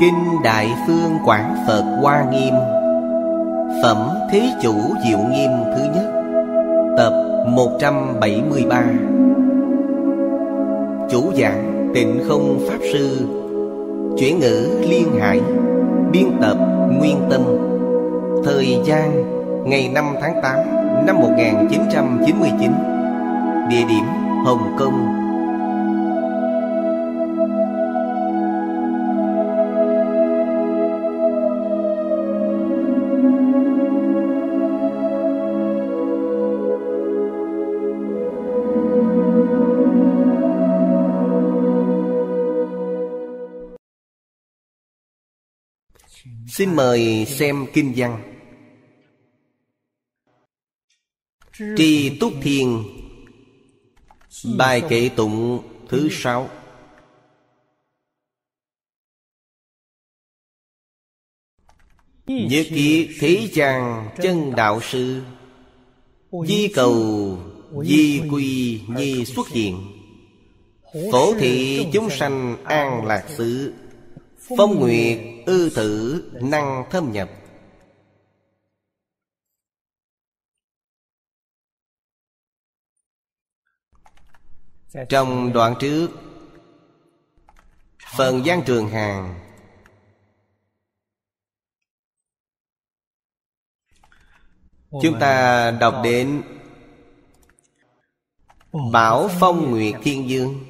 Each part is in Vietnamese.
Kinh Đại Phương Quảng Phật Hoa Nghiêm. Phẩm Thế Chủ Diệu Nghiêm thứ nhất. Tập 173 Chủ giảng Tịnh Không Pháp Sư. Chuyển ngữ Liên Hải. Biên tập Nguyên Tâm. Thời gian Ngày 5 tháng 8 năm 1999 Địa điểm Hồng Kông. Xin mời xem kinh văn. Tri Túc Thiên Bài kệ tụng, thứ sáu. Nhất ký thế chàng chân đạo sư, Di cầu, di quy nhi xuất hiện. Phổ thị chúng sanh an lạc xứ. Phong nguyệt, ư tử, năng thâm nhập. Trong đoạn trước, Phần gian trường hàng. Chúng ta đọc đến Bảo Phong Nguyệt Thiên Dương.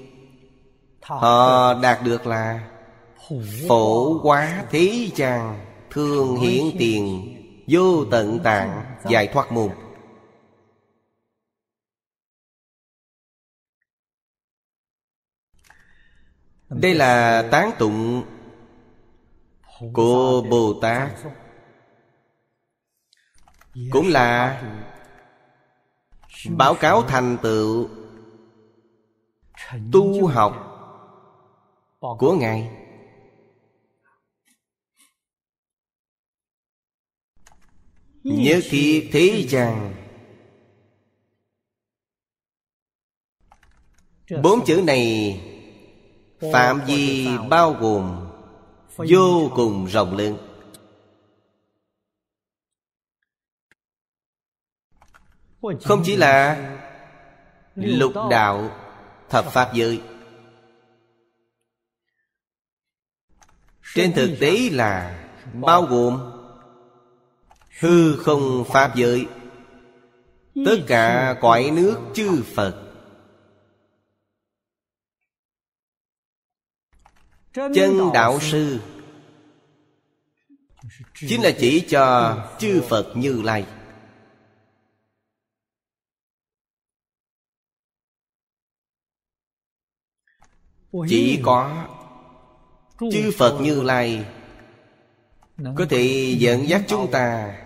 Họ đạt được là Phổ quá thế gian Thương hiển tiền Vô tận tạng Giải thoát môn. Đây là tán tụng Của Bồ Tát Cũng là Báo cáo thành tựu Tu học Của Ngài Nhất thiết thế gian Bốn chữ này Phạm vi bao gồm Vô cùng rộng lớn. Không chỉ là Lục đạo Thập Pháp giới. Trên thực tế là Bao gồm Hư không Pháp giới. Tất cả cõi nước chư Phật. Chân đạo sư. Chính là chỉ cho chư Phật. Như lai. Chỉ có chư Phật như lai Có thể dẫn dắt chúng ta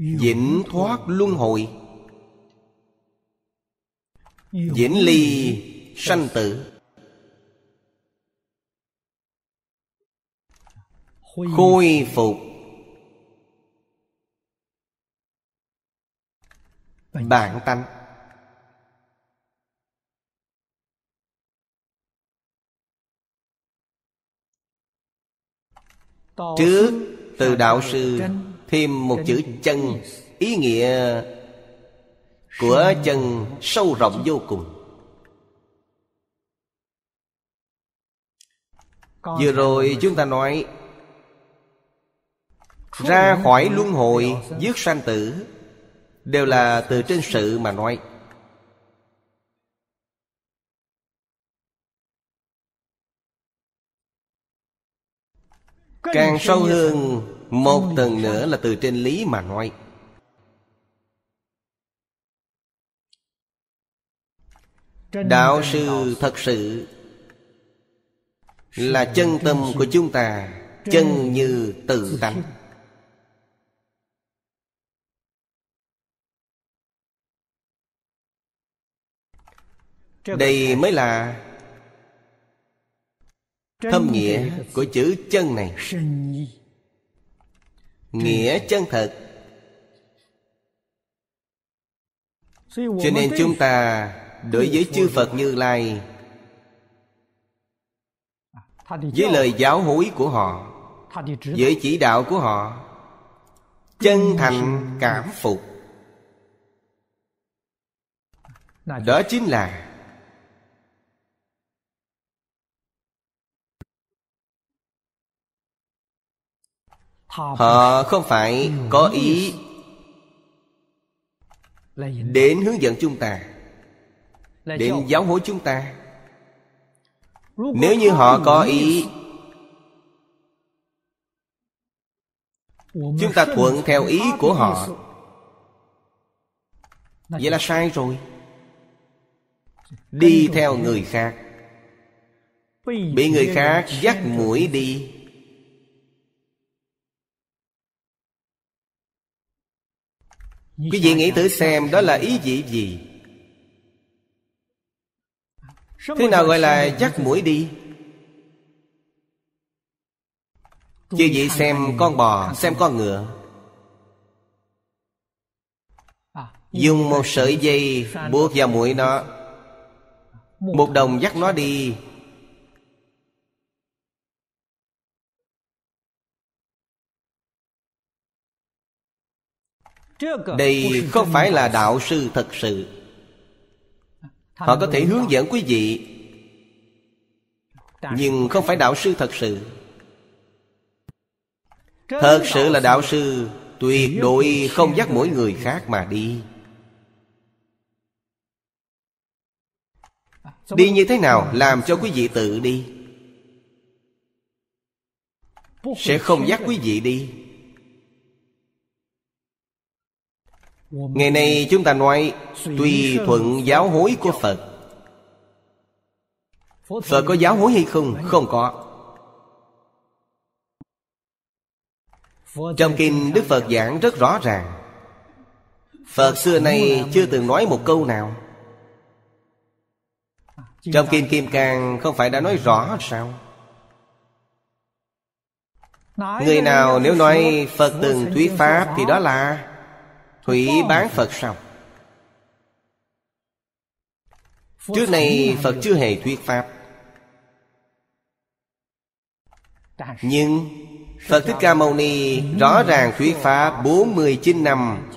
Vĩnh thoát luân hồi. Vĩnh ly sanh tử. Khôi phục. Bản tánh. Trước từ đạo sư thêm một chữ chân, ý nghĩa của chân sâu rộng vô cùng. Vừa rồi chúng ta nói, ra khỏi luân hồi dứt sanh tử, đều là từ trên sự mà nói. Càng sâu hơn một tầng nữa là từ trên lý mà nói. Đạo sư thật sự là chân tâm của chúng ta chân như tự tánh. đây mới là thâm nghĩa của chữ chân này nghĩa chân thật. Cho nên chúng ta đối với chư phật như lai với lời giáo huấn của họ với chỉ đạo của họ chân thành cảm phục. Đó chính là họ không phải. Có ý đến hướng dẫn chúng ta. Đến giáo huấn chúng ta. Nếu như họ có ý chúng ta thuận theo ý của họ. vậy là sai rồi. Đi theo người khác. Bị người khác dắt mũi đi quý vị nghĩ thử xem đó là ý gì? Gì thế nào gọi là dắt mũi đi? Chứ vậy xem con bò Xem con ngựa. Dùng một sợi dây buộc vào mũi nó. Một đồng dắt nó đi Đây không phải là đạo sư thật sự? Họ có thể hướng dẫn quý vị. Nhưng không phải đạo sư thật sự. Thật sự là đạo sư Tuyệt đối không dắt mỗi người khác mà đi. Đi như thế nào làm cho quý vị tự đi. Sẽ không dắt quý vị đi Ngày nay chúng ta nói Tùy thuận giáo hối của Phật. Phật có giáo hối hay không? Không có. Trong kinh Đức Phật giảng rất rõ ràng. Phật xưa nay chưa từng nói một câu nào. Trong kinh Kim Cang không phải đã nói rõ sao? Người nào nếu nói Phật từng thuyết Pháp Thì đó là Hủy bán Phật sao? Trước này Phật chưa hề thuyết Pháp. Nhưng Phật Thích Ca Mâu Ni rõ ràng thuyết Pháp 49 năm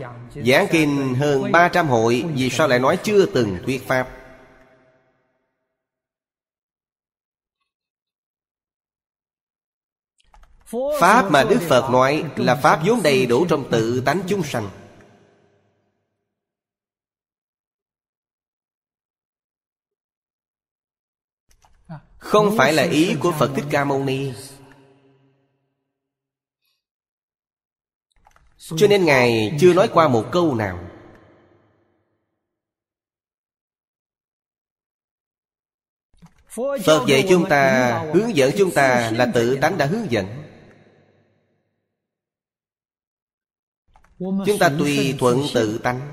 Giảng kinh hơn 300 hội Vì sao lại nói chưa từng thuyết Pháp? Pháp mà Đức Phật nói Là Pháp vốn đầy đủ trong tự tánh chúng sanh Không phải là ý của Phật Thích Ca Mâu Ni. Cho nên Ngài chưa nói qua một câu nào. Phật dạy chúng ta, Hướng dẫn chúng ta là tự tánh đã hướng dẫn. Chúng ta tùy thuận tự tánh.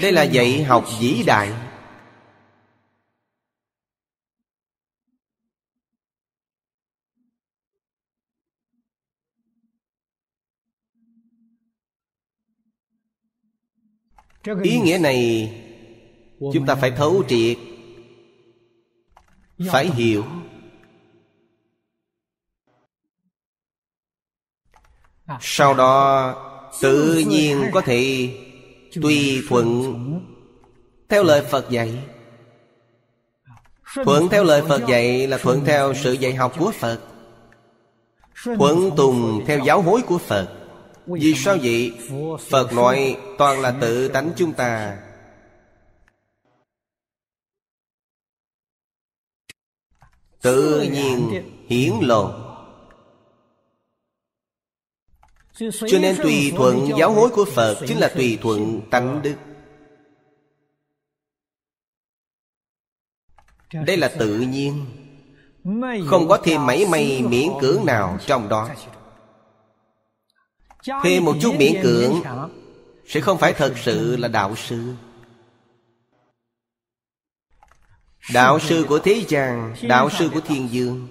Đây là dạy học vĩ đại. Ý nghĩa này chúng ta phải thấu triệt phải hiểu. Sau đó tự nhiên có thể tùy thuận. theo lời phật dạy thuận theo lời phật dạy là thuận theo sự dạy học của phật. Thuận tùng theo giáo hối của phật vì sao vậy? Phật nói toàn là tự tánh chúng ta Tự nhiên hiển lộ Cho nên tùy thuận giáo hối của Phật Chính là tùy thuận tánh đức Đây là tự nhiên Không có thêm mảy may miễn cưỡng nào trong đó Thêm một chút miễn cưỡng Sẽ không phải thật sự là đạo sư. Đạo sư của thế gian Đạo sư của thiên dương.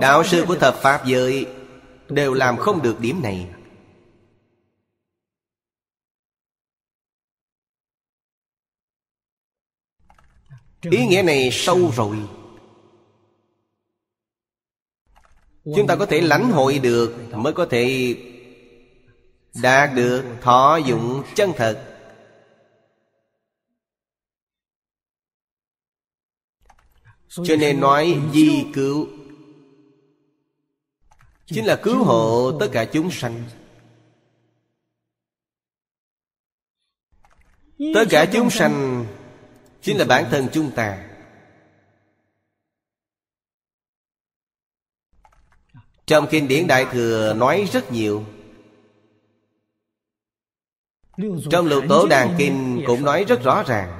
Đạo sư của thập Pháp giới Đều làm không được điểm này. Ý nghĩa này sâu rồi chúng ta có thể lãnh hội được, mới có thể đạt được thọ dụng chân thật. Cho nên nói di cứu chính là cứu hộ tất cả chúng sanh. Tất cả chúng sanh chính là bản thân chúng ta. Trong kinh điển đại thừa nói rất nhiều. Trong lục tổ đàn kinh cũng nói rất rõ ràng.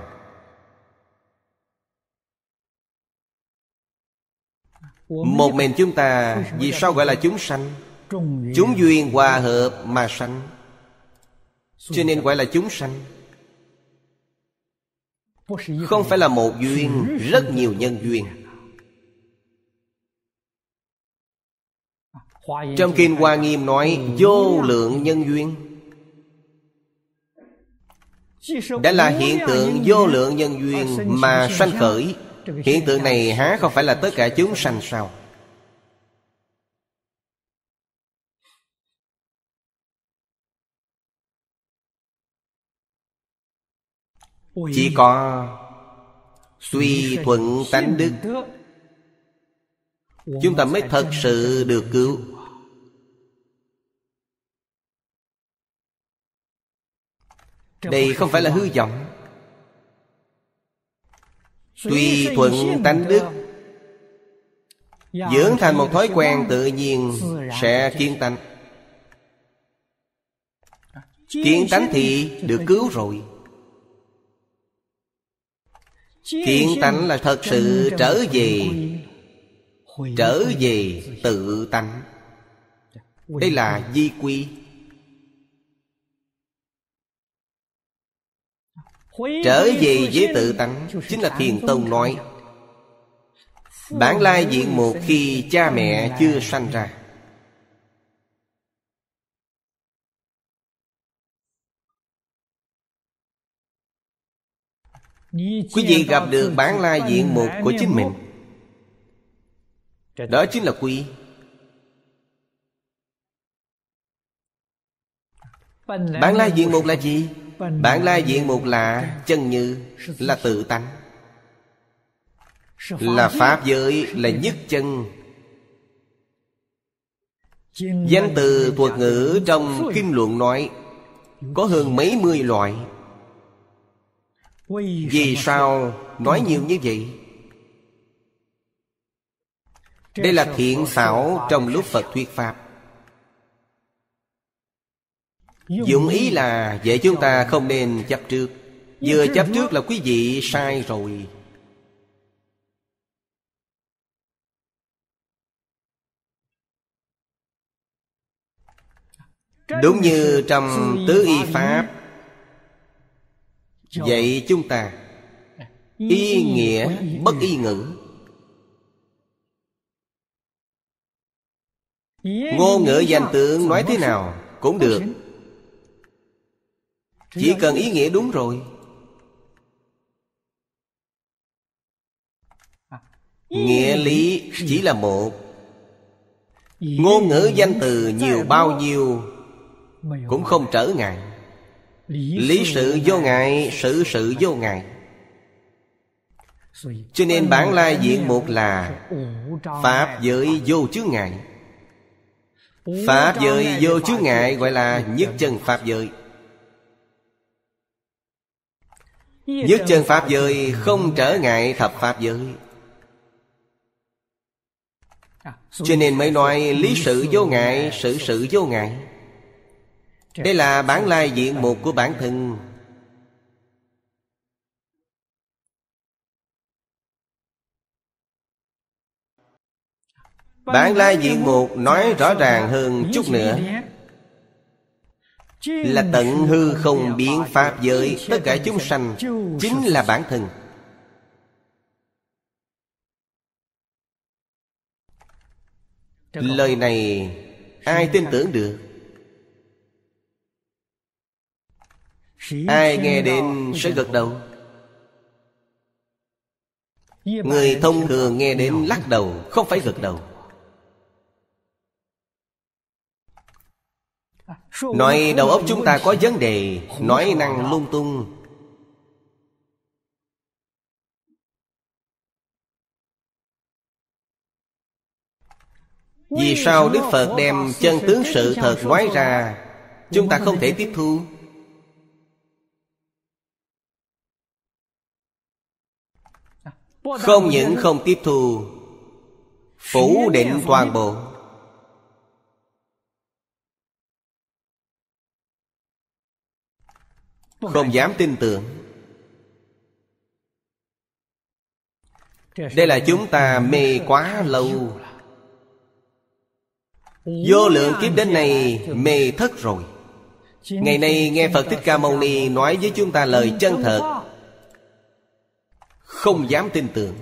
Một mình chúng ta, vì sao gọi là chúng sanh? Chúng duyên hòa hợp mà sanh. Cho nên gọi là chúng sanh. Không phải là một duyên, rất nhiều nhân duyên. Trong kinh hoa nghiêm nói vô lượng nhân duyên. Đã là hiện tượng vô lượng nhân duyên mà sanh khởi. hiện tượng này há không phải là tất cả chúng sanh sao? Chỉ có suy thuận tánh đức. chúng ta mới thật sự được cứu đây không phải là hư vọng. Tùy thuận tánh đức dưỡng thành một thói quen tự nhiên sẽ kiên tánh. Kiên tánh thì được cứu rồi. Kiên tánh là thật sự trở về trở về tự tánh. đây là di quy Trở về với tự tánh Chính là Thiền Tông nói. Bản lai diện một khi cha mẹ chưa sanh ra. Quý vị gặp được bản lai diện mục của chính mình. Đó chính là quý Bản lai diện mục là gì? Bản lai diện mục là chân như Là tự tánh. Là Pháp giới Là nhất chân. Danh từ thuật ngữ trong Kinh luận nói, Có hơn mấy mươi loại. Vì sao nói nhiều như vậy? Đây là thiện xảo trong lúc Phật thuyết Pháp. Dụng ý là vậy chúng ta không nên chấp trước. Vừa chấp trước là quý vị sai rồi. Đúng như trong tứ y pháp Vậy chúng ta Y nghĩa bất y ngữ. Ngôn ngữ danh tướng nói thế nào Cũng được chỉ cần ý nghĩa đúng rồi. Nghĩa lý chỉ là một. Ngôn ngữ danh từ nhiều bao nhiêu Cũng không trở ngại. Lý sự vô ngại Sự sự vô ngại. Cho nên bản lai diện một là Pháp giới vô chướng ngại. Pháp giới vô chướng ngại gọi là nhất chân Pháp giới Nhất chân Pháp giới không trở ngại thập Pháp giới. Cho nên mới nói lý sự vô ngại, sự sự vô ngại. Đây là bản lai diện mục của bản thân. Bản lai diện mục nói rõ ràng hơn chút nữa là tận hư không biến pháp giới, tất cả chúng sanh chính là bản thân. Lời này ai tin tưởng được? Ai nghe đến sẽ gật đầu? Người thông thường nghe đến lắc đầu, Không phải gật đầu. Nói đầu óc chúng ta có vấn đề, Nói năng lung tung. Vì sao Đức Phật đem chân tướng sự thật nói ra, Chúng ta không thể tiếp thu? Không những không tiếp thu, Phủ định toàn bộ. Không dám tin tưởng. Đây là chúng ta mê quá lâu. Vô lượng kiếp đến này mê thất rồi. Ngày nay nghe Phật Thích Ca Mâu Ni nói với chúng ta lời chân thật. Không dám tin tưởng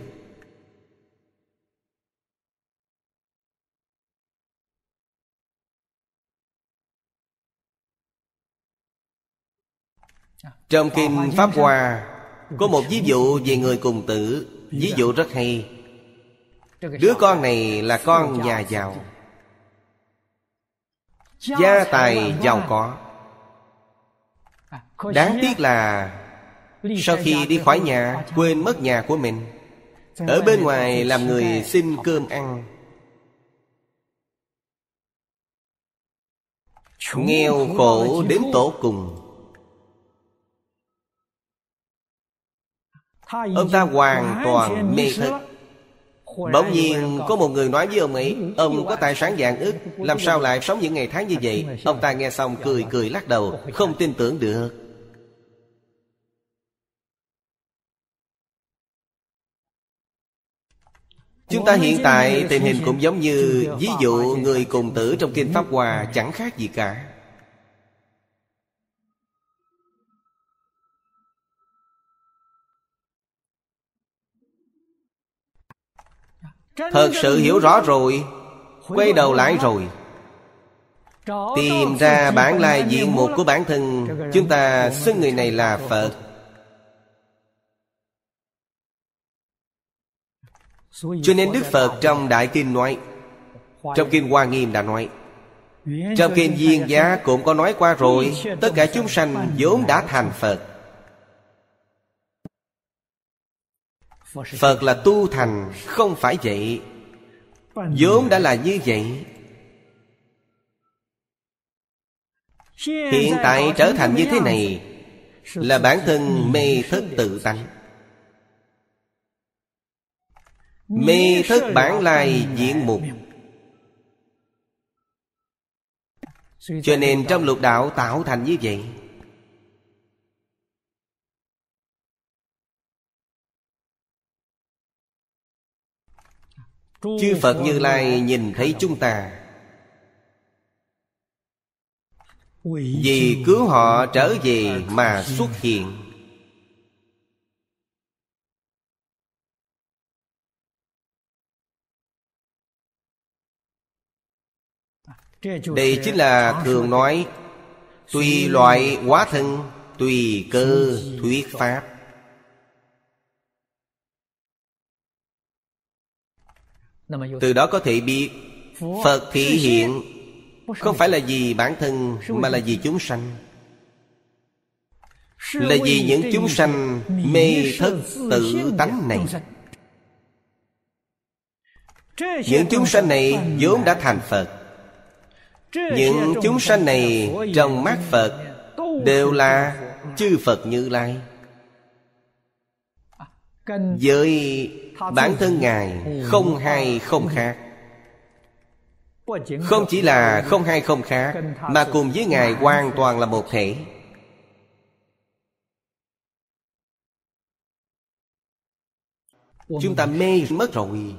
Trong Kinh Pháp Hoa Có một ví dụ về người cùng tử. Ví dụ rất hay. Đứa con này là con nhà giàu. Gia tài giàu có. Đáng tiếc là Sau khi đi khỏi nhà Quên mất nhà của mình. Ở bên ngoài làm người xin cơm ăn. Nghèo khổ đến tổ cùng Ông ta hoàn toàn mê thức. Bỗng nhiên có một người nói với ông ấy Ông có tài sản dạng ức Làm sao lại sống những ngày tháng như vậy? Ông ta nghe xong cười cười lắc đầu Không tin tưởng được. Chúng ta hiện tại tình hình cũng giống như Ví dụ người cùng tử trong Kinh Pháp Hòa Chẳng khác gì cả Thật sự hiểu rõ rồi. Quay đầu lại rồi. Tìm ra bản lai diện mục của bản thân. Chúng ta xưng người này là Phật. Cho nên Đức Phật trong Đại Kinh nói Trong Kinh Hoa Nghiêm đã nói Trong Kinh Duyên Giá cũng có nói qua rồi Tất cả chúng sanh vốn đã thành Phật Phật là tu thành, Không phải vậy. Vốn đã là như vậy. Hiện tại trở thành như thế này Là bản thân mê thức tự tánh. Mê thức bản lai diện mục. Cho nên trong lục đạo tạo thành như vậy chư phật như lai nhìn thấy chúng ta. Vì cứu họ trở về mà xuất hiện. Đây chính là thường nói tùy loại hóa thân tùy cơ thuyết pháp từ đó có thể biết phật thị hiện không phải là vì bản thân mà là vì chúng sanh là vì những chúng sanh mê thất tự tánh này những chúng sanh này vốn đã thành phật những chúng sanh này trong mắt phật đều là chư phật như lai với bản thân ngài không hay không khác. Không chỉ là không hay không khác mà cùng với ngài hoàn toàn là một thể. Chúng ta mê mất rồi.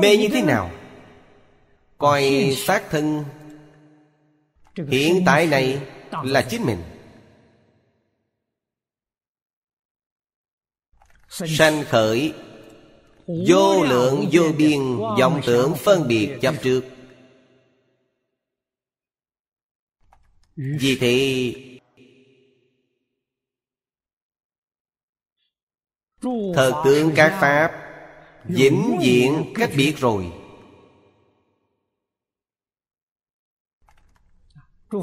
Mê như thế nào? Coi xác thân hiện tại này là chính mình sanh khởi vô lượng vô biên vọng tưởng phân biệt chấp trước. Vì thế Thật tướng các Pháp Vĩnh viễn cách biệt rồi.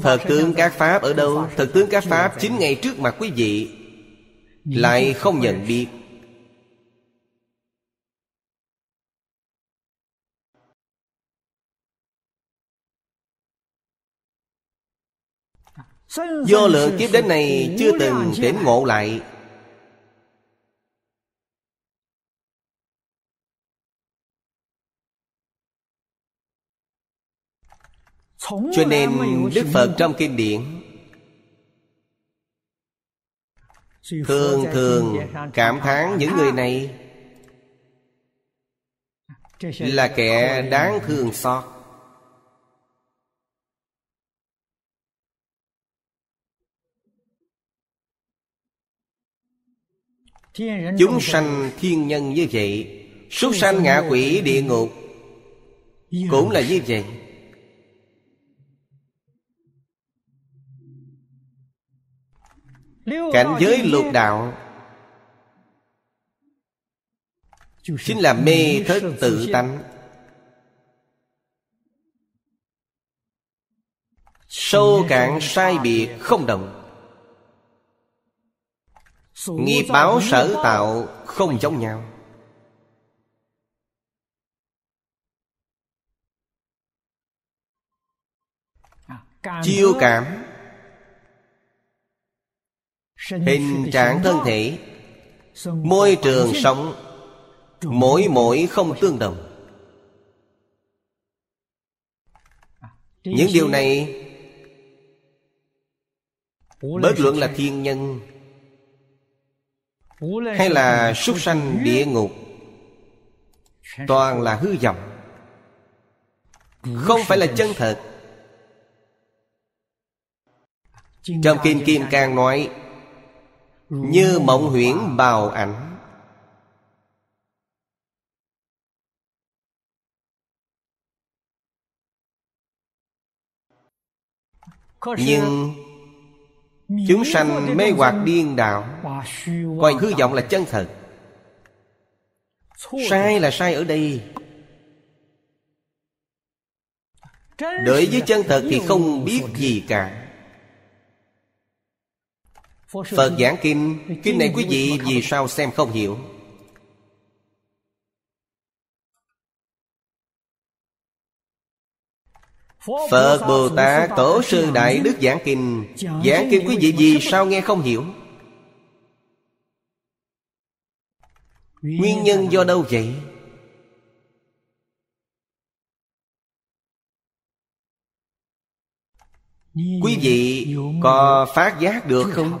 Thật tướng các Pháp ở đâu? Thật tướng các Pháp chính ngay trước mặt quý vị Lại không nhận biết Do lượng kiếp đến này chưa từng tỉnh ngộ lại. Cho nên Đức Phật trong kinh điển Thường thường cảm thán những người này Là kẻ đáng thương xót Chúng sanh thiên nhân như vậy, Súc sanh ngạ quỷ địa ngục Cũng là như vậy. Cảnh giới lục đạo Chính là mê thất tự tánh. Sâu cạn sai biệt không đồng Nghiệp báo sở tạo không giống nhau. Chiêu cảm. Hình trạng thân thể. Môi trường sống. Mỗi mỗi không tương đồng. Những điều này Bất luận là thiên nhân hay là súc sanh địa ngục? Toàn là hư vọng. Không phải là chân thật. Trong Kinh Kim Cang nói, như mộng huyễn bào ảnh. Nhưng Chúng sanh mê hoặc điên đạo Coi hư vọng là chân thật. Sai là sai ở đây. Đối với chân thật thì không biết gì cả. Phật giảng kinh. Kinh này quý vị vì sao xem không hiểu? Phật Bồ Tát Tổ sư Đại Đức giảng kinh Giảng kinh quý vị vì sao nghe không hiểu Nguyên nhân do đâu vậy? Quý vị có phát giác được không?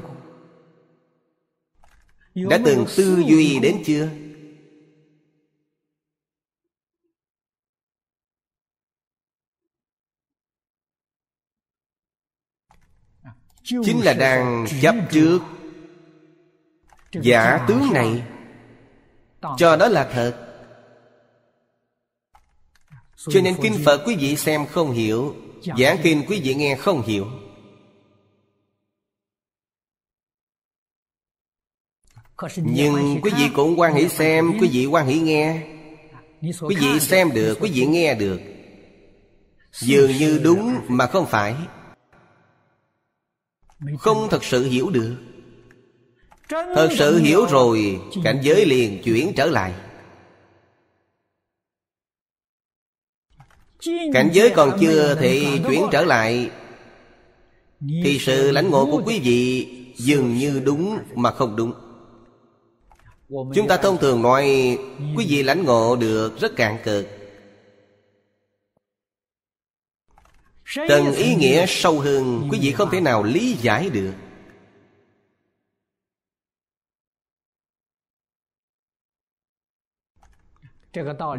Đã từng tư duy đến chưa? Chính là đang chấp trước Giả tướng này. Cho đó là thật. Cho nên kinh Phật quý vị xem không hiểu Giảng kinh quý vị nghe không hiểu. Nhưng quý vị cũng quan hỷ xem Quý vị quan hỷ nghe. Quý vị xem được, quý vị nghe được. Dường như đúng mà không phải. Không thật sự hiểu được. Thật sự hiểu rồi Cảnh giới liền chuyển trở lại. Cảnh giới còn chưa thì chuyển trở lại. Thì sự lãnh ngộ của quý vị Dường như đúng mà không đúng. Chúng ta thông thường nói Quý vị lãnh ngộ được rất cạn cực Tầng ý nghĩa sâu hơn Quý vị không thể nào lý giải được.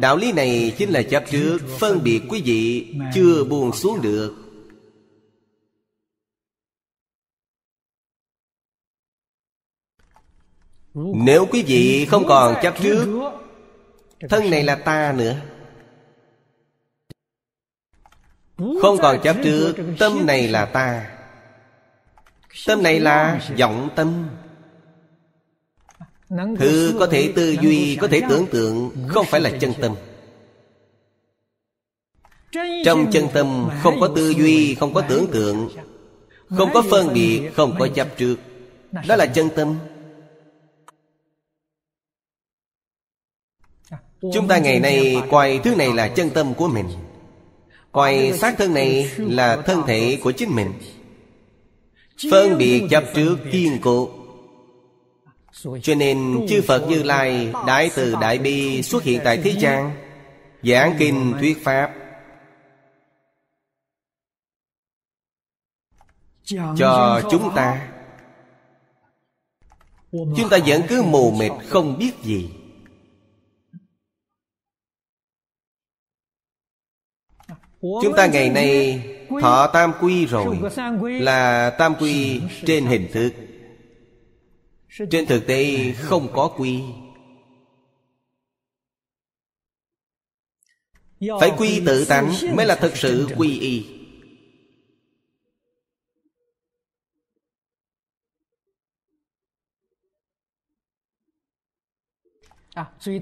Đạo lý này chính là chấp trước Phân biệt quý vị chưa buông xuống được. Nếu quý vị không còn chấp trước Thân này là ta nữa Không còn chấp trước Tâm này là ta. Tâm này là vọng tâm. Thứ có thể tư duy, có thể tưởng tượng Không phải là chân tâm. Trong chân tâm không có tư duy, không có tưởng tượng Không có phân biệt, không có chấp trước. Đó là chân tâm. Chúng ta ngày nay coi thứ này là chân tâm của mình. Coi xác thân này là thân thể của chính mình. Phân biệt chấp trước kiên cố. Cho nên chư Phật Như Lai Đại từ Đại Bi xuất hiện tại thế gian, Giảng kinh thuyết Pháp. Cho chúng ta Chúng ta vẫn cứ mù mịt, không biết gì. Chúng ta ngày nay thọ tam quy rồi, Là tam quy trên hình thức. Trên thực tế không có quy. Phải quy tự tánh mới là thực sự quy y.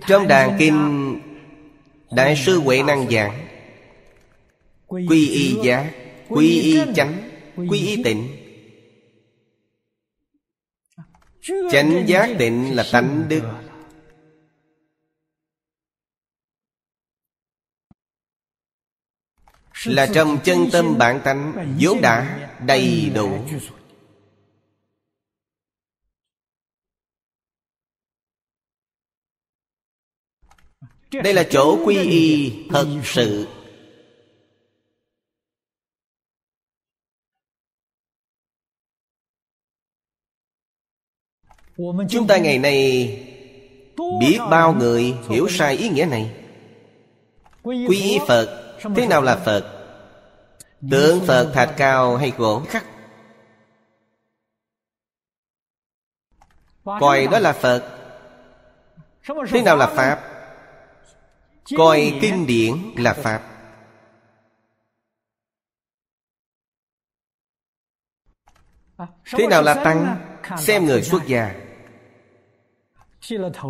Trong đàn kinh, Đại sư Huệ Năng giảng Quy y giác Quy y chánh Quy y tịnh. Chánh giác tịnh là tánh đức. Là trong chân tâm bản tánh vốn đã đầy đủ. Đây là chỗ quy y thật sự Chúng ta ngày nay Biết bao người hiểu sai ý nghĩa này. Quy y Phật Thế nào là Phật? Tượng Phật thạch cao hay gỗ khắc Coi đó là Phật. Thế nào là Pháp? Coi kinh điển là Pháp. Thế nào là Tăng? Xem người xuất gia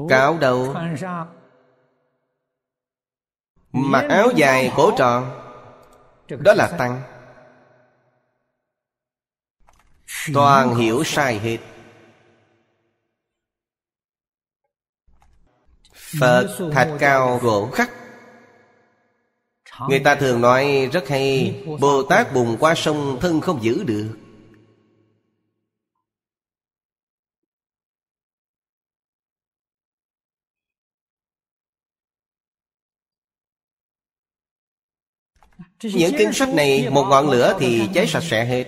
Cáo đầu。Mặc áo dài cổ tròn。Đó là Tăng。Toàn hiểu sai hết。Phật thạch cao gỗ khắc. Người ta thường nói rất hay Bồ Tát bùng qua sông thân không giữ được Những kinh sách này Một ngọn lửa thì cháy sạch sẽ hết.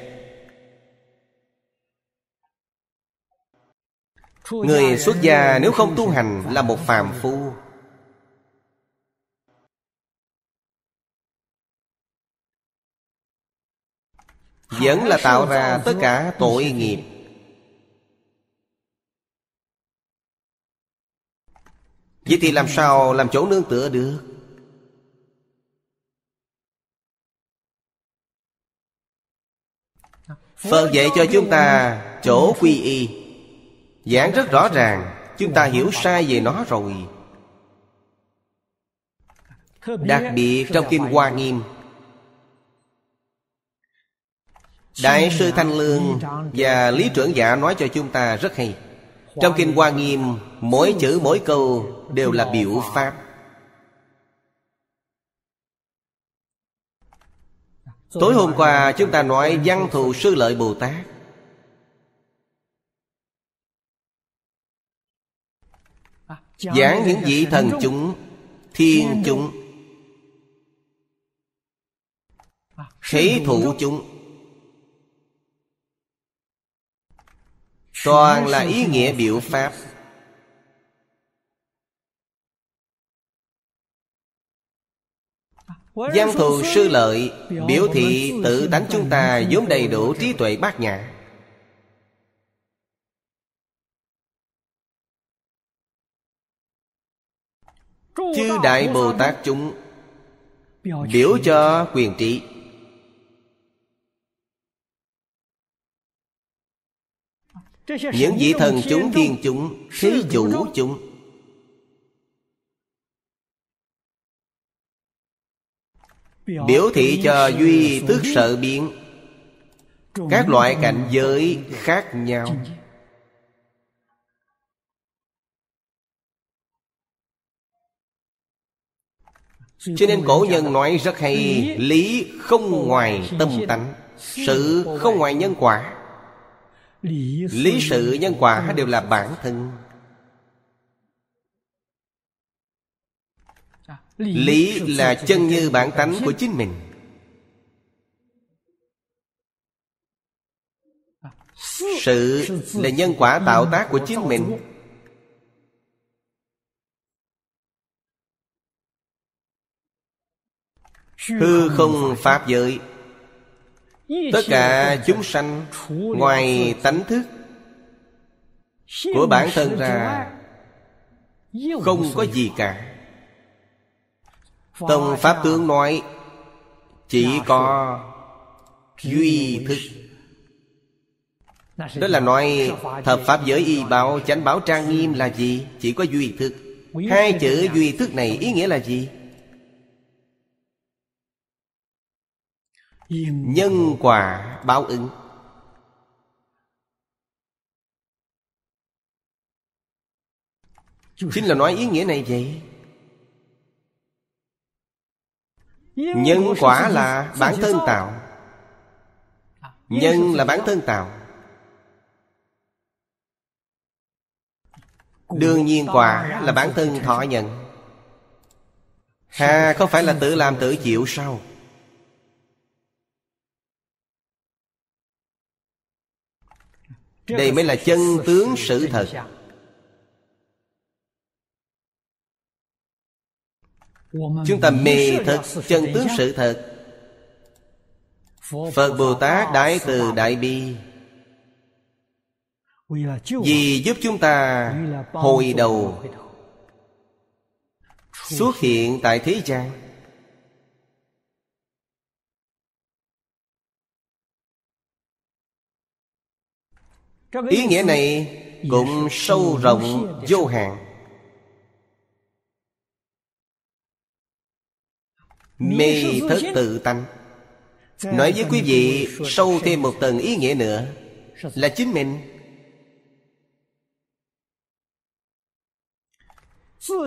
Người xuất gia nếu không tu hành Là một phàm phu. Vẫn là tạo ra tất cả tội nghiệp. Vậy thì làm sao làm chỗ nương tựa được Phật dạy cho chúng ta chỗ quy y. Giảng rất rõ ràng, Chúng ta hiểu sai về nó rồi. Đặc biệt trong Kinh Hoa Nghiêm. Đại sư Thanh Lương và Lý Trưởng Giả nói cho chúng ta rất hay. Trong Kinh Hoa Nghiêm, Mỗi chữ, mỗi câu đều là biểu pháp. Tối hôm qua chúng ta nói văn thù sư lợi Bồ Tát. Giảng những vị thần chúng, Thiên chúng khí thủ chúng. Toàn là ý nghĩa biểu pháp. Văn thù sư lợi Biểu thị tự tánh chúng ta vốn đầy đủ trí tuệ bát nhã. Chư Đại Bồ Tát chúng Biểu cho quyền trị. Những vị thần chúng thiên chúng Thí chủ chúng Biểu thị cho duy thức sợ biến. Các loại cảnh giới khác nhau. Cho nên cổ nhân nói rất hay Lý không ngoài tâm tánh Sự không ngoài nhân quả. Lý sự nhân quả đều là bản thân Lý là chân như bản tánh của chính mình. Sự là nhân quả tạo tác của chính mình. Hư không pháp giới. Tất cả chúng sanh Ngoài tánh thức Của bản thân ra Không có gì cả Tông Pháp Tướng nói Chỉ có Duy thức. Đó là nói Thập Pháp giới y báo chánh báo trang nghiêm là gì? Chỉ có duy thức. Hai chữ duy thức này ý nghĩa là gì? Nhân quả báo ứng. Chính là nói ý nghĩa này vậy Nhân quả là bản thân tạo Nhân là bản thân tạo Đương nhiên quả là bản thân thọ nhận Hà không phải là tự làm tự chịu sao? Đây mới là chân tướng sự thật Chúng ta mê thật chân tướng sự thật. Phật Bồ Tát Đại Từ Đại Bi. Vì giúp chúng ta hồi đầu. Xuất hiện tại thế gian. Ý nghĩa này cũng sâu rộng vô hạn Mê thất tự tánh. Nói với quý vị sâu thêm một tầng ý nghĩa nữa. Là chính mình.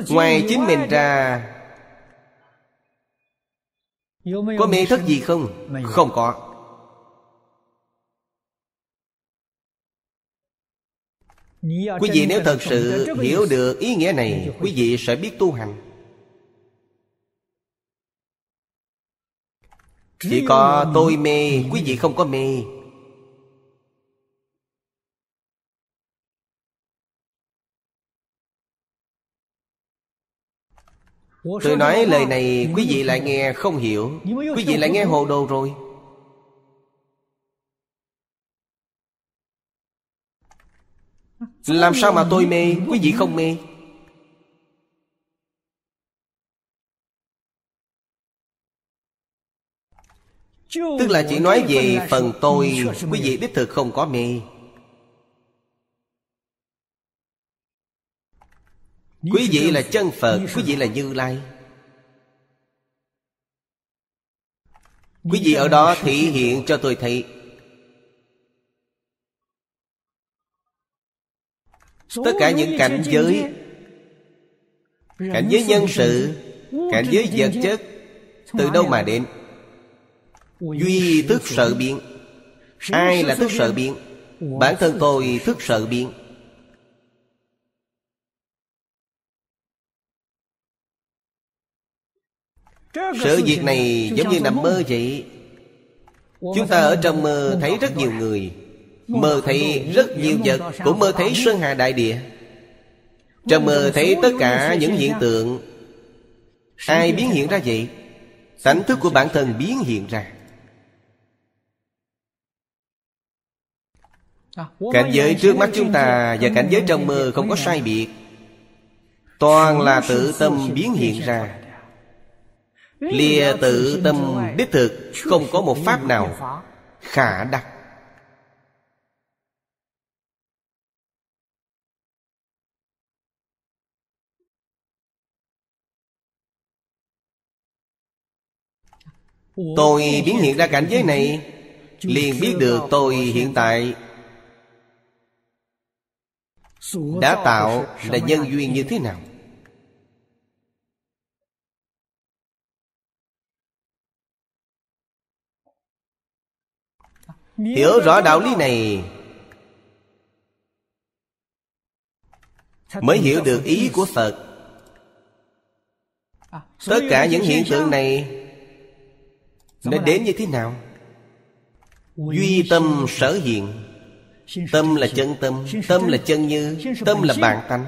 Ngoài chính mình ra Có mê thất gì không? Không có. Quý vị nếu thật sự hiểu được ý nghĩa này Quý vị sẽ biết tu hành Chỉ có tôi mê, Quý vị không có mê. Tôi nói lời này, quý vị lại nghe không hiểu. Quý vị lại nghe hồ đồ rồi. Làm sao mà tôi mê? Quý vị không mê. Tức là chỉ nói về phần tôi Quý vị đích thực không có mê. Quý vị là chân Phật Quý vị là Như Lai. Quý vị ở đó thể hiện cho tôi thấy. Tất cả những cảnh giới Cảnh giới nhân sự Cảnh giới vật chất Từ đâu mà đến Duy thức sợ biến. Ai là thức sợ biến? Bản thân tôi thức sợ biến. Sự việc này giống như nằm mơ vậy. Chúng ta ở trong mơ thấy rất nhiều người. Mơ thấy rất nhiều vật. Cũng mơ thấy Sơn Hà Đại Địa. Trong mơ thấy tất cả những hiện tượng. Ai biến hiện ra vậy? Tánh thức của bản thân biến hiện ra. cảnh giới trước mắt chúng ta và cảnh giới trong mơ không có sai biệt. Toàn là tự tâm biến hiện ra. Lìa tự tâm đích thực không có một pháp nào khả đặc tôi biến hiện ra cảnh giới này liền biết được tôi hiện tại đã tạo là nhân duyên như thế nào? Hiểu rõ đạo lý này mới hiểu được ý của phật. Tất cả những hiện tượng này nó đến như thế nào? Duy tâm sở hiện tâm là chân tâm tâm là chân như, tâm là bản tánh.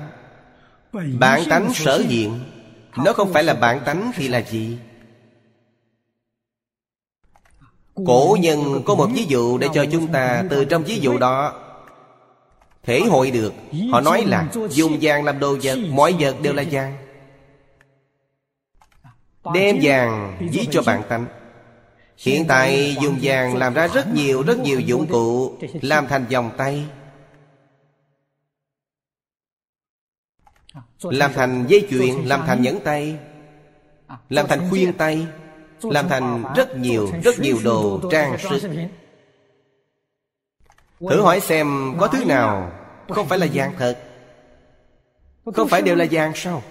Bản tánh sở diện. nó không phải là bản tánh thì là gì? Cổ nhân có một ví dụ để cho chúng ta từ trong ví dụ đó thể hội được. Họ nói là dùng vàng làm đồ vật, mọi vật đều là vàng đem vàng ví cho bản tánh. Hiện tại dùng vàng làm ra rất nhiều rất nhiều dụng cụ Làm thành vòng tay. Làm thành dây chuyền, làm thành nhẫn tay. Làm thành khuyên tay. Làm thành rất nhiều, rất nhiều đồ trang sức. Thử hỏi xem có thứ nào Không phải là vàng thật? Không phải đều là vàng sao?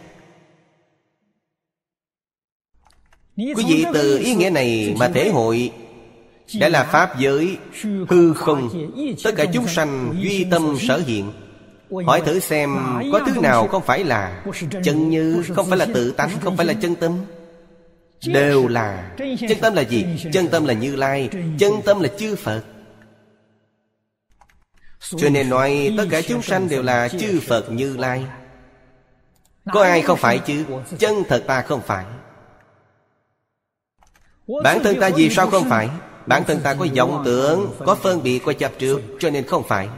Quý vị từ ý nghĩa này mà thể hội Đã là Pháp giới Hư không Tất cả chúng sanh duy tâm sở hiện. Hỏi thử xem Có thứ nào không phải là Chân như Không phải là tự tánh Không phải là chân tâm. Đều là Chân tâm là gì? Chân tâm là Như Lai Chân tâm là chư Phật. Cho nên nói Tất cả chúng sanh đều là chư Phật Như Lai. Có ai không phải chứ? Chân thật ta không phải Bản thân ta vì sao không phải? Bản thân ta có vọng tưởng Có phân biệt, có chấp trước Cho nên không phải.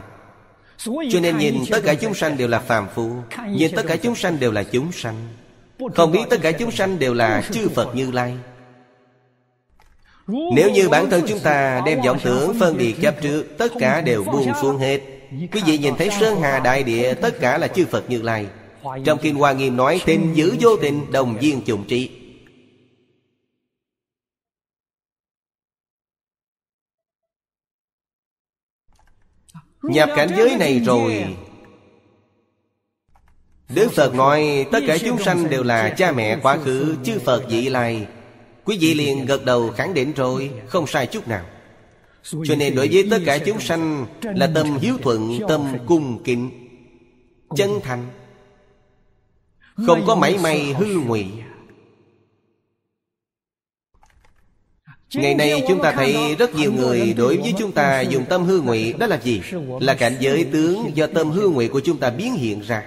Cho nên nhìn tất cả chúng sanh đều là phàm phu Nhìn tất cả chúng sanh đều là chúng sanh. Không biết tất cả chúng sanh đều là chư Phật Như Lai. Nếu như bản thân chúng ta đem vọng tưởng phân biệt chấp trước Tất cả đều buông xuống hết. Quý vị nhìn thấy Sơn Hà Đại Địa Tất cả là chư Phật Như Lai. Trong Kinh Hoa Nghiêm nói Tình giữ vô tình đồng viên trùng trị Nhập cảnh giới này rồi. Đức Phật nói Tất cả chúng sanh đều là cha mẹ quá khứ Chư Phật vị lai. Quý vị liền gật đầu khẳng định rồi Không sai chút nào. Cho nên đối với tất cả chúng sanh Là tâm hiếu thuận, tâm cung kính Chân thành. Không có mảy may hư ngụy Ngày nay chúng ta thấy rất nhiều người đối với chúng ta dùng tâm hư ngụy Đó là gì? Là cảnh giới tướng do tâm hư ngụy của chúng ta biến hiện ra.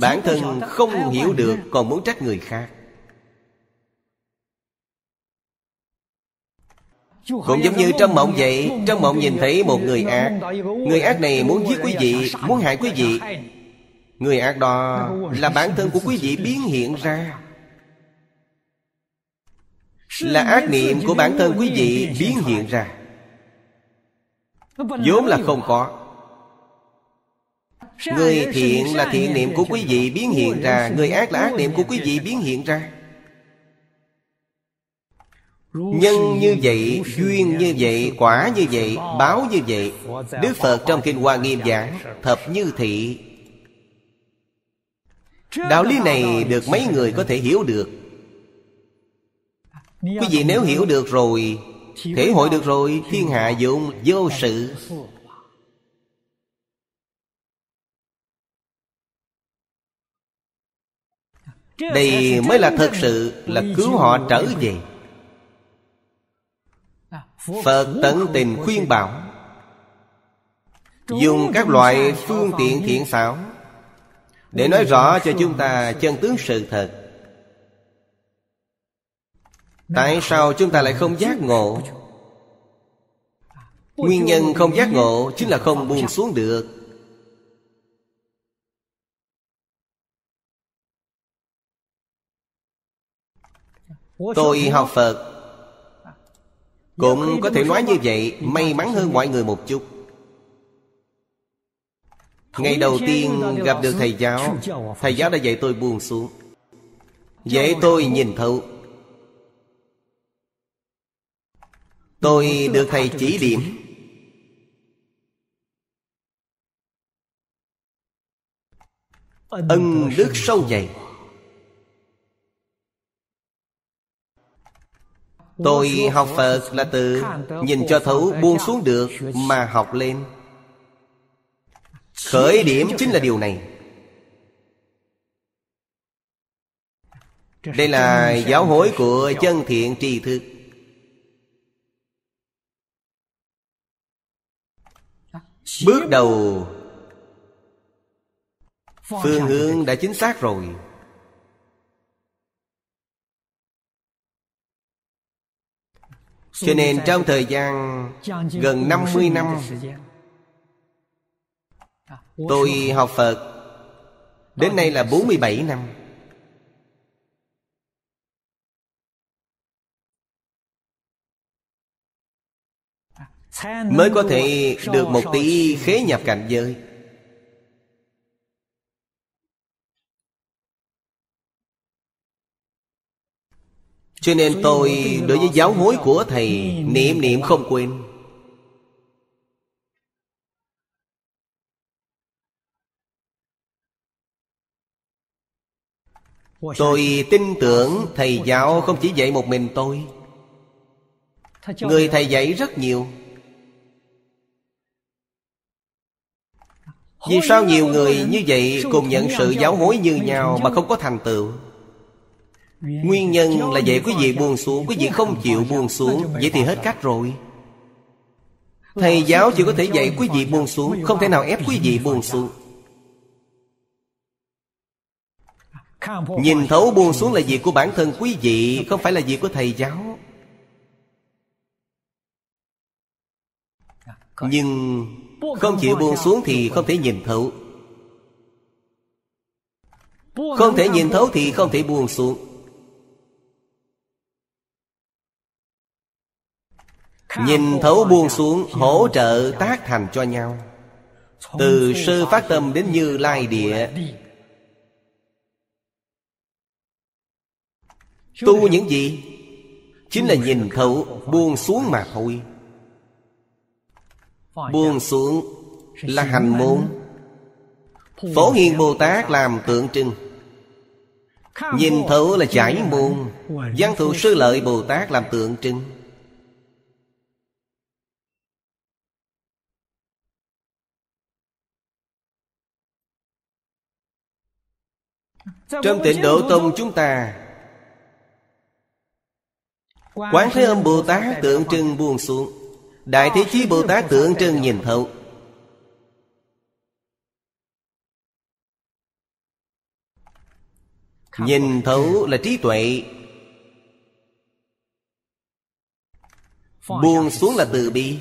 Bản thân không hiểu được còn muốn trách người khác. Cũng giống như trong mộng vậy Trong mộng nhìn thấy một người ác. Người ác này muốn giết quý vị Muốn hại quý vị. Người ác đó là bản thân của quý vị biến hiện ra là ác niệm của bản thân quý vị biến hiện ra. vốn là không có. Người thiện là thiện niệm của quý vị biến hiện ra. Người ác là ác niệm của quý vị biến hiện ra. Nhân như vậy duyên như vậy quả như vậy báo như vậy đức phật trong kinh hoa nghiêm giảng thập như thị. Đạo lý này được mấy người có thể hiểu được Quý vị nếu hiểu được rồi Thể hội được rồi Thiên hạ dụng vô sự. Đây mới là thật sự Là cứu họ trở về. Phật tận tình khuyên bảo. Dùng các loại phương tiện thiện xảo. Để nói rõ cho chúng ta chân tướng sự thật Tại sao chúng ta lại không giác ngộ? Nguyên nhân không giác ngộ Chính là không buông xuống được. Tôi học Phật. Cũng có thể nói như vậy May mắn hơn mọi người một chút. Ngày đầu tiên gặp được thầy giáo Thầy giáo đã dạy tôi buông xuống. Dạy tôi nhìn thấu Tôi được thầy chỉ điểm. Ân đức sâu dày. Tôi học Phật là từ Nhìn cho thấu buông xuống được Mà học lên. Khởi điểm chính là điều này. Đây là giáo hối của chân thiện tri thức Bước đầu, Phương hướng đã chính xác rồi. Cho nên trong thời gian gần 50 năm, Tôi học Phật. Đến nay là 47 năm. Mới có thể được một tí khế nhập cảnh giới. Cho nên tôi đối với giáo hối của Thầy Niệm niệm không quên. Tôi tin tưởng Thầy giáo không chỉ dạy một mình tôi. Người Thầy dạy rất nhiều Vì sao nhiều người như vậy cùng nhận sự giáo hối như nhau mà không có thành tựu? Nguyên nhân là vậy, quý vị buông xuống, Quý vị không chịu buông xuống, Vậy thì hết cách rồi. Thầy giáo chỉ có thể dạy quý vị buông xuống, Không thể nào ép quý vị buông xuống. Nhìn thấu buông xuống là việc của bản thân quý vị, Không phải là việc của thầy giáo. Nhưng không chịu buông xuống thì không thể nhìn thấu. Không thể nhìn thấu thì không thể buông xuống. Nhìn thấu buông xuống Hỗ trợ tác thành cho nhau. Từ sư phát tâm đến như lai địa. Tu những gì? Chính là nhìn thấu, buông xuống mà thôi. Buông xuống là hành môn. Phổ Hiền Bồ Tát làm tượng trưng. Nhìn thấu là giải môn Văn thù sư lợi Bồ Tát làm tượng trưng. Trong tịnh độ tông chúng ta Quán Thế Âm Bồ Tát tượng trưng buông xuống Đại Thế Chí Bồ Tát tượng trưng nhìn thấu. Nhìn thấu là trí tuệ. Buông xuống là từ bi.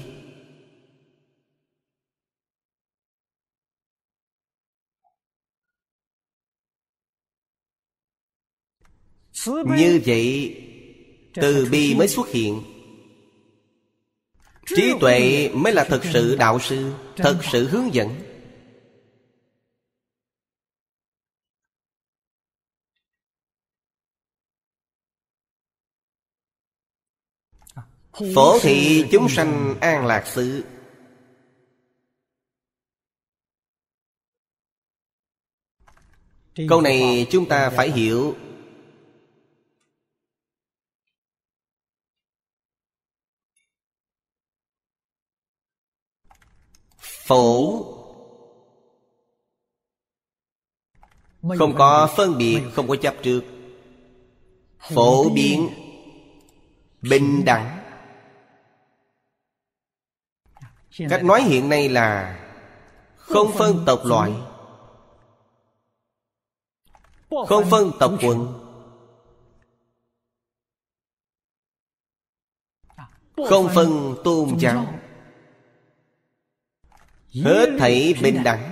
Như vậy, Từ bi mới xuất hiện. Trí tuệ mới là thật sự đạo sư Thật sự hướng dẫn. Phổ thị chúng sanh an lạc sự Câu này chúng ta phải hiểu Phổ Không có phân biệt Không có chấp trước. Phổ biến. Bình đẳng. Cách nói hiện nay là Không phân tộc loại. Không phân tộc quần Không phân tôn giáo Hết thảy bình đẳng.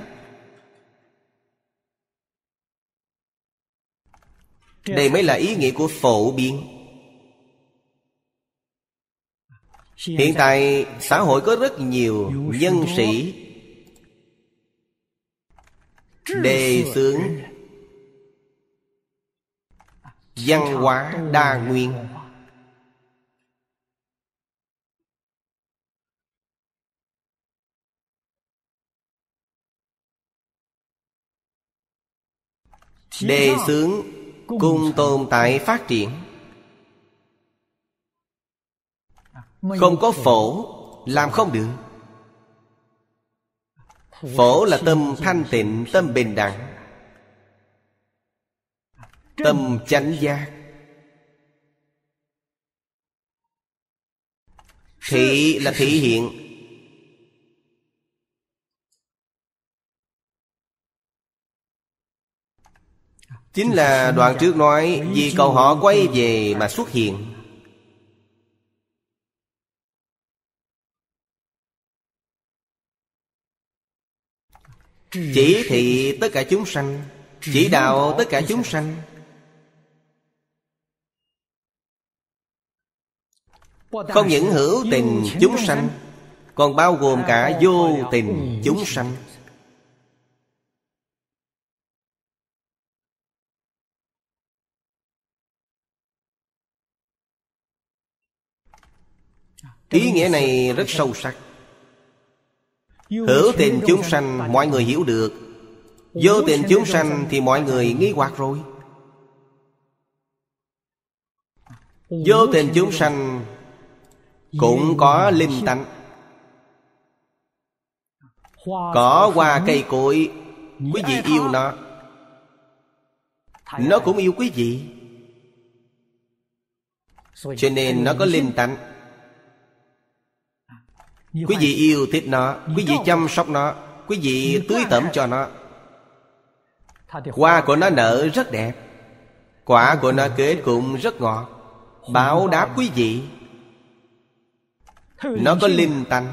Đây mới là ý nghĩa của phổ biến. Hiện tại xã hội có rất nhiều nhân sĩ Đề xướng Văn hóa đa nguyên đề xướng cùng tồn tại phát triển. Không có phổ làm không được. Phổ là tâm thanh tịnh tâm bình đẳng. Tâm chánh giác. Thị là thị hiện chính là đoạn trước nói, vì cầu họ quay về mà xuất hiện. Chỉ thị tất cả chúng sanh, chỉ đạo tất cả chúng sanh. Không những hữu tình chúng sanh, Còn bao gồm cả vô tình chúng sanh. Ý nghĩa này rất sâu sắc. Hữu tình chúng sanh, mọi người hiểu được. Vô tình chúng sanh thì mọi người nghi hoặc rồi. Vô tình chúng sanh cũng có linh tánh. Có hoa cây cối, Quý vị yêu nó. Nó cũng yêu quý vị. Cho nên nó có linh tánh. Quý vị yêu thích nó Quý vị chăm sóc nó Quý vị tưới tẩm cho nó. Hoa của nó nở rất đẹp. Quả của nó kết cũng rất ngọt. Báo đáp quý vị. Nó có linh tánh.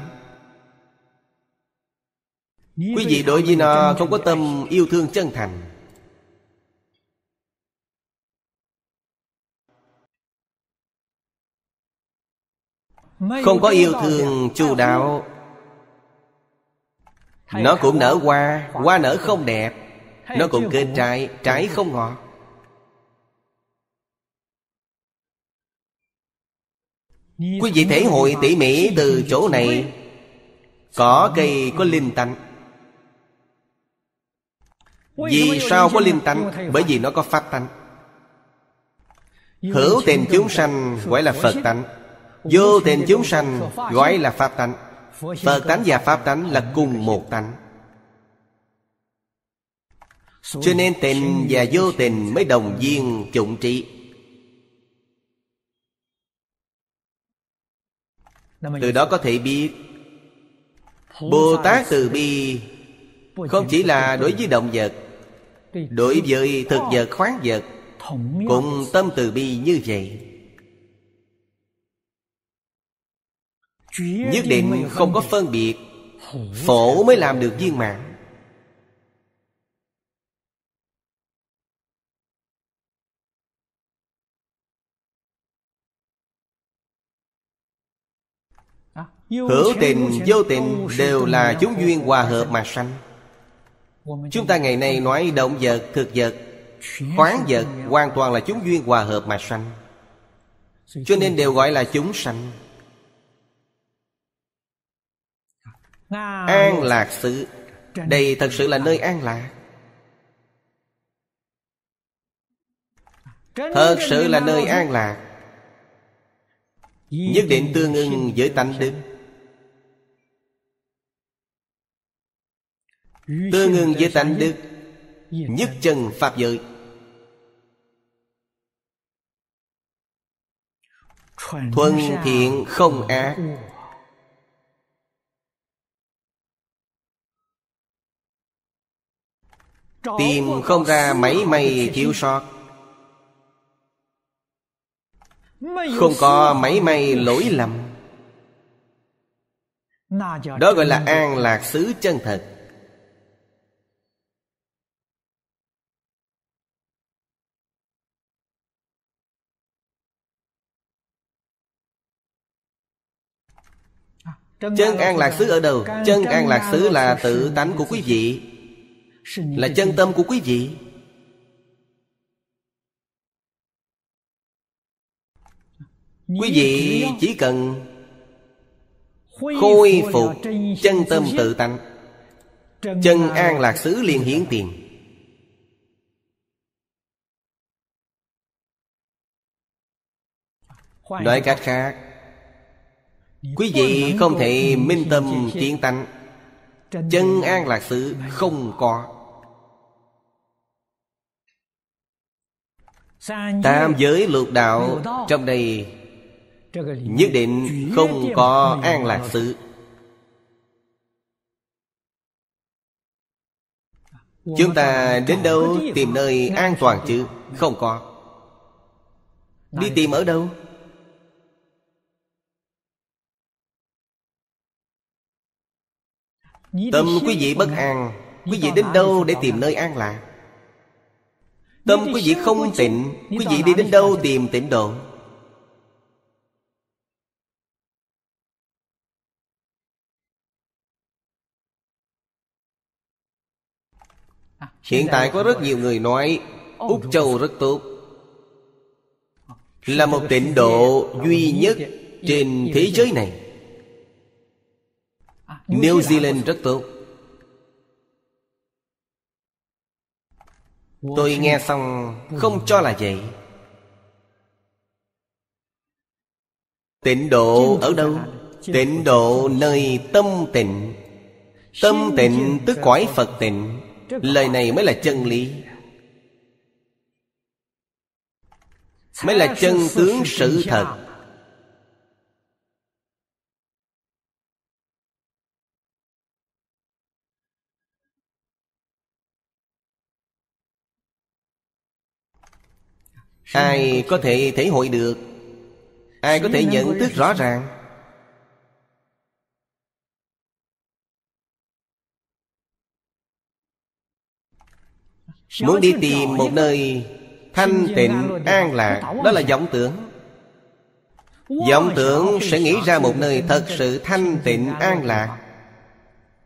Quý vị đối với nó không có tâm yêu thương chân thành Không có yêu thương chu đạo Nó cũng nở hoa Hoa nở không đẹp. Nó cũng kết trái Trái không ngọt. Quý vị thể hội tỉ mỉ từ chỗ này. Cỏ cây có linh tánh. Vì sao có linh tánh? Bởi vì nó có pháp tánh. Hữu tình chúng sanh gọi là Phật tánh Vô tình chúng sanh, gọi là Pháp tánh. Phật tánh và Pháp tánh là cùng một tánh. Cho nên tình và vô tình mới đồng viên chủng trị từ đó có thể biết bồ tát từ bi không chỉ là đối với động vật, đối với thực vật khoáng vật, cũng tâm từ bi như vậy. Nhất định không có phân biệt. Phổ mới làm được viên mãn. Hữu tình, vô tình đều là chúng duyên hòa hợp mà sanh. Chúng ta ngày nay nói động vật, thực vật Khoáng vật hoàn toàn là chúng duyên hòa hợp mà sanh. Cho nên đều gọi là chúng sanh. An lạc xứ Đây thật sự là nơi an lạc. Thật sự là nơi an lạc. Nhất định tương ưng với tánh đức. Tương ưng với tánh đức. Nhất chân Pháp giới. Thuần thiện không ác Tìm không ra mấy may thiếu sót. Không có mấy may lỗi lầm. Đó gọi là an lạc xứ chân thật. Chân an lạc xứ ở đâu? Chân an lạc xứ là tự tánh của quý vị là chân tâm của quý vị. Quý vị chỉ cần khôi phục chân tâm tự tánh. Chân an lạc xứ liền hiển tiền. Nói cách khác quý vị không thể minh tâm kiến tánh chân an lạc sự không có. Tam giới lục đạo trong đây nhất định không có an lạc sự chúng ta đến đâu tìm nơi an toàn chứ? Không có. Đi tìm ở đâu tâm quý vị bất an quý vị đến đâu để tìm nơi an lạc tâm quý vị không tịnh quý vị đi đến đâu tìm tịnh độ Hiện tại có rất nhiều người nói Úc Châu rất tốt Là một tịnh độ duy nhất trên thế giới này New Zealand rất tốt. Tôi nghe xong không cho là vậy. Tịnh độ ở đâu? Tịnh độ nơi tâm tịnh. Tâm tịnh tức cõi Phật tịnh. Lời này mới là chân lý. Mới là chân tướng sự thật Ai có thể thể hội được? Ai có thể nhận thức rõ ràng? Muốn đi tìm một nơi Thanh tịnh an lạc Đó là vọng tưởng. Vọng tưởng sẽ nghĩ ra một nơi thật sự thanh tịnh an lạc.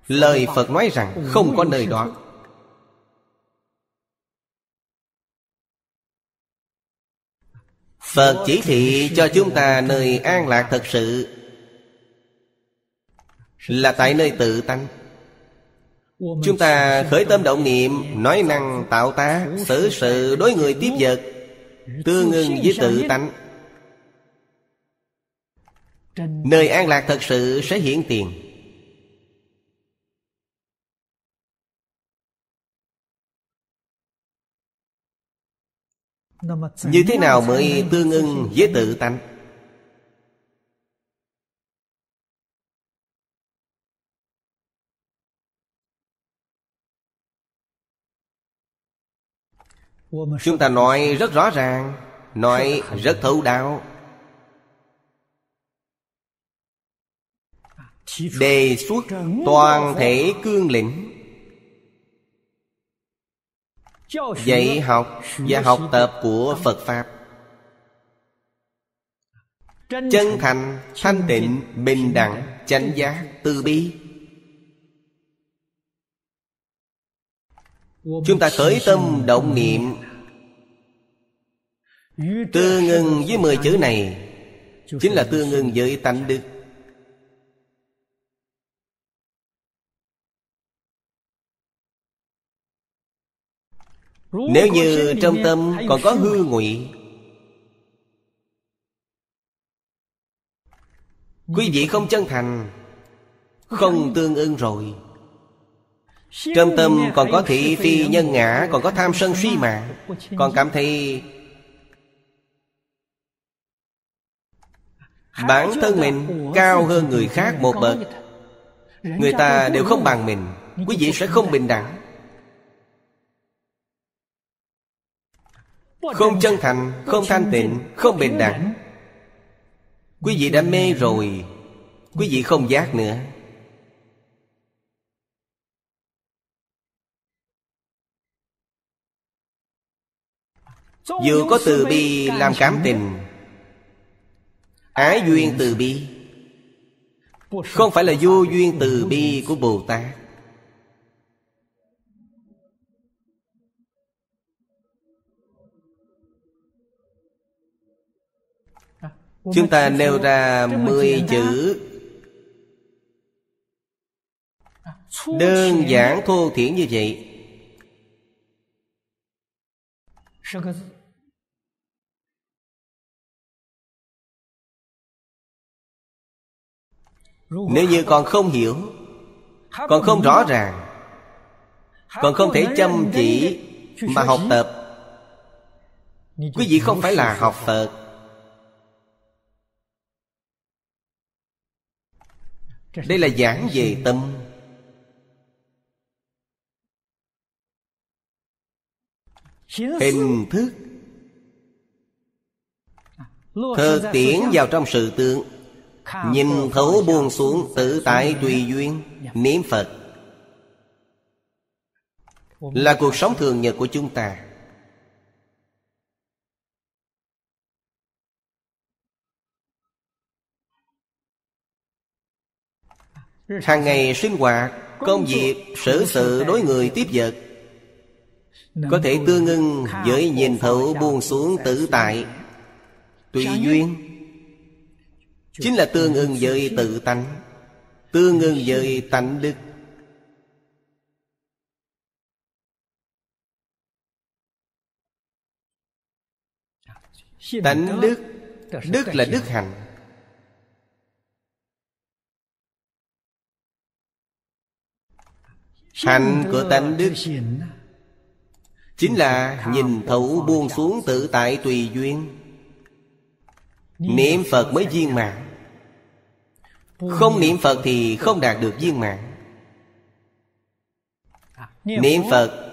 Lời Phật nói rằng không có nơi đó Phật chỉ thị cho chúng ta nơi an lạc thật sự. Là tại nơi tự tánh. Chúng ta khởi tâm động niệm, Nói năng, tạo tác Xử sự, đối người tiếp vật, Tương ưng với tự tánh. Nơi an lạc thật sự sẽ hiển tiền. Như thế nào mới tương ưng với tự tánh? Chúng ta nói rất rõ ràng, Nói rất thấu đáo. Đề xuất toàn thể cương lĩnh Dạy học và học tập của Phật Pháp. Chân thành, thanh tịnh, bình đẳng, chánh giác, từ bi. Chúng ta khởi tâm động niệm. Tương ưng với mười chữ này Chính là tương ưng với tánh đức Nếu như trong tâm còn có hư ngụy Quý vị không chân thành Không tương ưng rồi. Trong tâm còn có thị phi nhân ngã Còn có tham sân suy mạng Còn cảm thấy Bản thân mình cao hơn người khác một bậc Người ta đều không bằng mình Quý vị sẽ không bình đẳng Không chân thành Không thanh tịnh Không bình đẳng. Quý vị đã mê rồi Quý vị không giác nữa. Vừa có từ bi làm cảm tình Ái duyên từ bi Không phải là vô duyên từ bi của Bồ Tát Chúng ta nêu ra 10 chữ. Đơn giản thô thiển như vậy. Nếu như còn không hiểu Còn không rõ ràng Còn không thể chăm chỉ Mà học tập. Quý vị không phải là học Phật. Đây là giảng về tâm. Hình thức. Thực tiễn vào trong sự tượng Nhìn thấu buông xuống tự tại tùy duyên. Niệm Phật Là cuộc sống thường nhật của chúng ta hàng ngày sinh hoạt công việc xử sự đối người tiếp vật. Có thể tương ưng với nhìn thấu buông xuống tự tại. tùy duyên chính là tương ưng với tự tánh. Tương ưng với tánh đức. Tánh đức đức là đức hạnh Hạnh của tánh đức. Chính là nhìn thấu buông xuống tự tại tùy duyên. Niệm Phật mới viên mạng Không niệm Phật thì không đạt được viên mạng Niệm Phật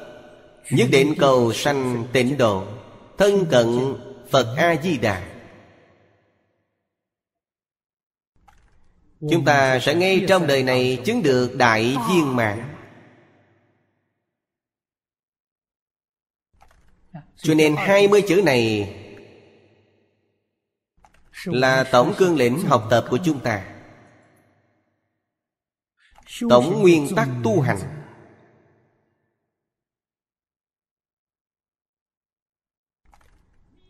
Nhất định cầu sanh tịnh độ, Thân cận Phật A-di-đà. Chúng ta sẽ ngay trong đời này chứng được đại viên mạng Cho nên hai mươi chữ này Là tổng cương lĩnh học tập của chúng ta. Tổng nguyên tắc tu hành.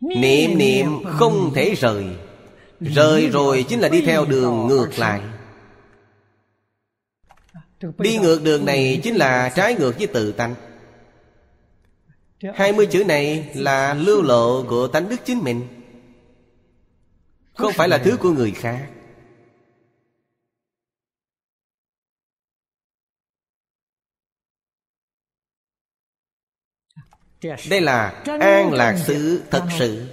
Niệm niệm không thể rời. Rời rồi chính là đi theo đường ngược lại. Đi ngược đường này chính là trái ngược với tự tánh Hai mươi chữ này là lưu lộ của tánh đức chính mình. Không phải là thứ của người khác. Đây là an lạc xứ thật sự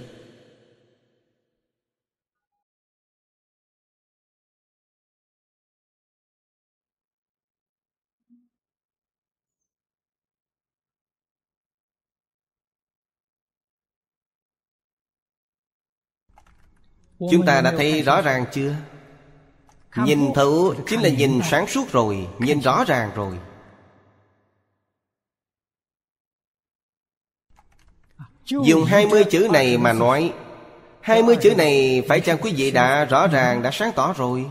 Chúng ta đã thấy rõ ràng chưa? Nhìn thấu chính là nhìn sáng suốt rồi Nhìn rõ ràng rồi. Dùng hai mươi chữ này mà nói hai mươi chữ này phải chăng quý vị đã rõ ràng, đã sáng tỏ rồi?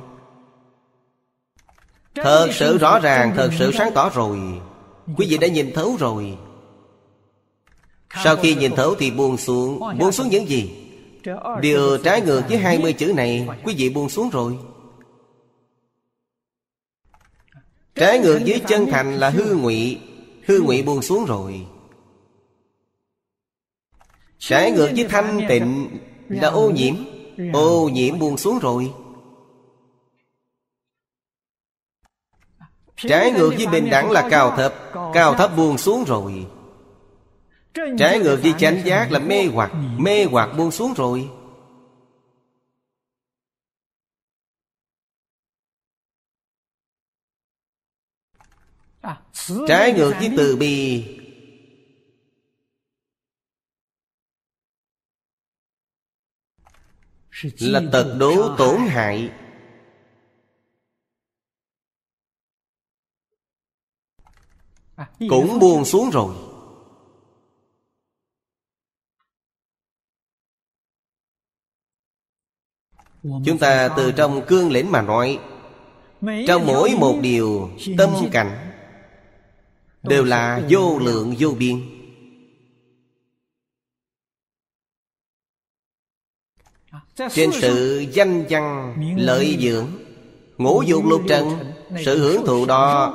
Thật sự rõ ràng, thật sự sáng tỏ rồi. Quý vị đã nhìn thấu rồi. Sau khi nhìn thấu thì buông xuống. Buông xuống những gì? Điều trái ngược với hai mươi chữ này, Quý vị buông xuống rồi. Trái ngược với chân thành là hư ngụy Hư ngụy buông xuống rồi. Trái ngược với thanh tịnh Là ô nhiễm Ô nhiễm buông xuống rồi. Trái ngược với bình đẳng là cao thấp Cao thấp buông xuống rồi. Trái ngược với chánh giác là mê hoặc Mê hoặc buông xuống rồi. Trái ngược với từ bi Là tật đố tổn hại. Cũng buông xuống rồi Chúng ta từ trong cương lĩnh mà nói Trong mỗi một điều tâm cảnh Đều là vô lượng vô biên. Trên sự danh văn lợi dưỡng Ngũ dục lục trần Sự hưởng thụ đó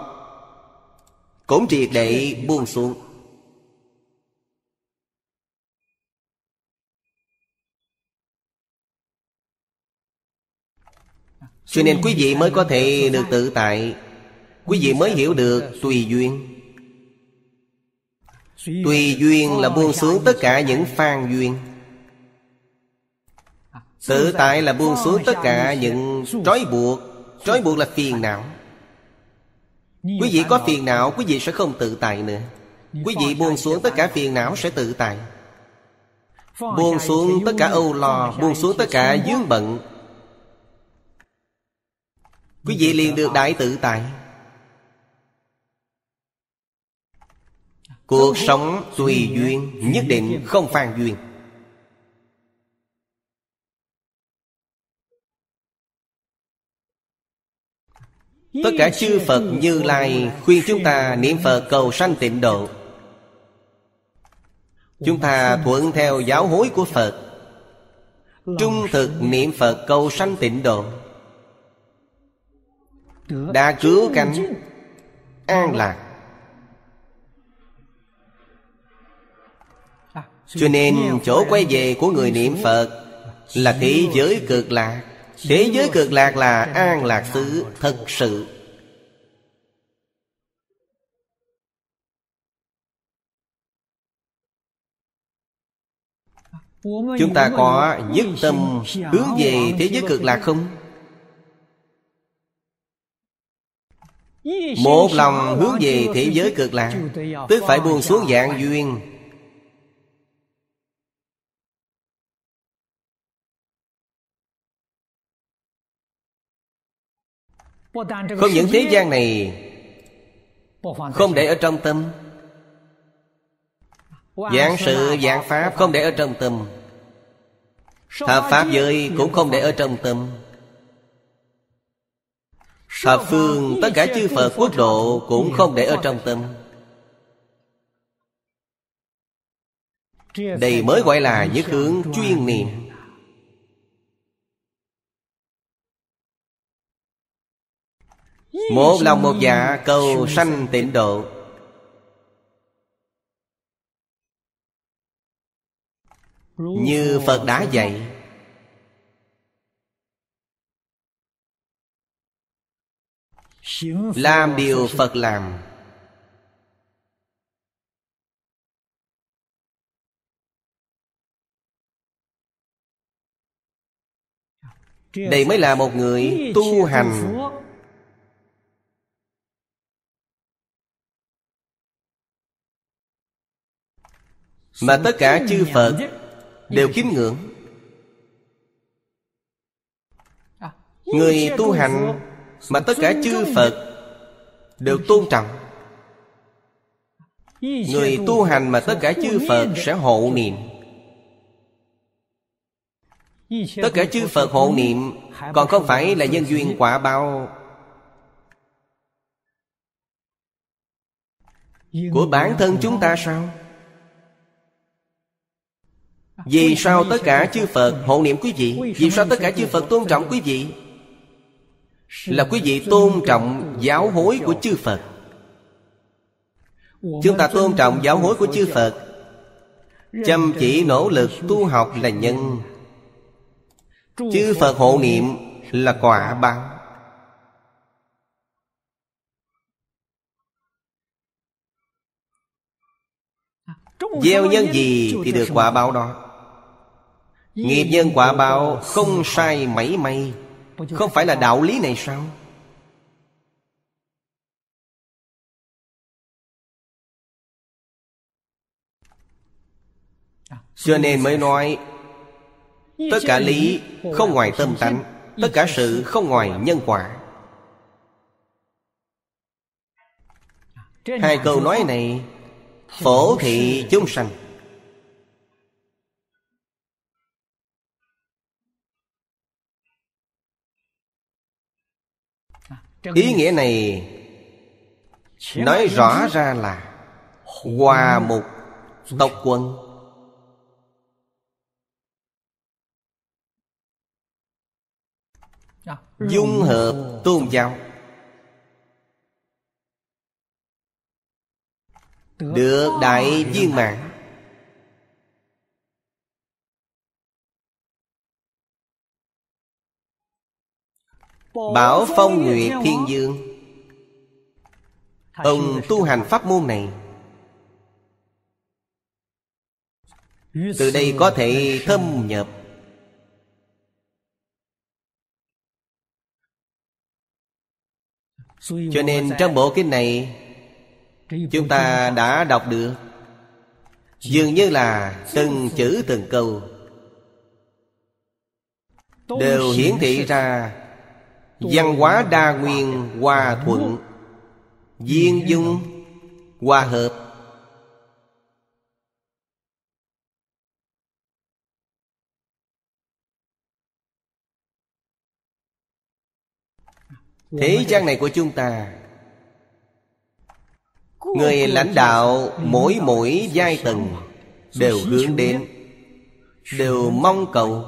Cũng triệt để buông xuống Cho nên quý vị mới có thể được tự tại. Quý vị mới hiểu được tùy duyên. Tùy duyên là buông xuống tất cả những phan duyên. Tự tại là buông xuống tất cả những trói buộc. Trói buộc là phiền não. Quý vị có phiền não, Quý vị sẽ không tự tại nữa. Quý vị buông xuống tất cả phiền não sẽ tự tại. Buông xuống tất cả âu lo, Buông xuống tất cả dướng bận. Quý vị liền được đại tự tại. Cuộc sống tùy duyên Nhất định không phan duyên. Tất cả chư Phật Như Lai khuyên chúng ta niệm Phật cầu sanh tịnh độ. Chúng ta thuận theo giáo hối của Phật. Trung thực niệm Phật cầu sanh tịnh độ Đã cứu cánh An lạc. Cho nên chỗ quay về của người niệm Phật Là thế giới cực lạc. Thế giới cực lạc là an lạc xứ thật sự. Chúng ta có nhất tâm hướng về thế giới cực lạc không? Một lòng hướng về thế giới cực lạc Tức phải buông xuống dạng duyên. Không những thế gian này Không để ở trong tâm. Giảng sự giảng pháp không để ở trong tâm. Thập pháp giới cũng không để ở trong tâm Thập phương tất cả chư Phật quốc độ cũng không để ở trong tâm. Đây mới gọi là nhất hướng chuyên niệm. Một lòng một dạ cầu sanh tịnh độ. Như Phật đã dạy Làm điều Phật làm. Đây mới là một người tu hành. Mà tất cả chư Phật Đều kính ngưỡng. Người tu hành mà tất cả chư Phật Đều tôn trọng. Người tu hành mà tất cả chư Phật sẽ hộ niệm. Tất cả chư Phật hộ niệm, Còn không phải là nhân duyên quả báo. Của bản thân chúng ta sao? Vì sao tất cả chư Phật hộ niệm quý vị? Vì sao tất cả chư Phật tôn trọng quý vị? Là quý vị tôn trọng giáo hối của chư Phật. Chúng ta tôn trọng giáo hối của chư Phật. Chăm chỉ nỗ lực tu học là nhân. Chư Phật hộ niệm là quả báo. Gieo nhân gì thì được quả báo đó. Nghiệp nhân quả báo không sai mảy may. Không phải là đạo lý này sao? Cho nên mới nói Tất cả lý không ngoài tâm tánh Tất cả sự không ngoài nhân quả. Hai câu nói này Phổ thị chúng sanh ý nghĩa này nói rõ ra là hòa mục tộc quân dung hợp tôn giáo. Được đại viên mãn Bảo Phong Nguyệt Thiên Dương. Ông tu hành pháp môn này. Từ đây có thể thâm nhập. Cho nên trong bộ kinh này Chúng ta đã đọc được. Dường như là từng chữ từng câu Đều hiển thị ra Văn hóa đa nguyên hòa thuận. Duyên dung Hòa hợp. Thế gian này của chúng ta Người lãnh đạo mỗi mỗi giai tầng Đều hướng đến Đều mong cầu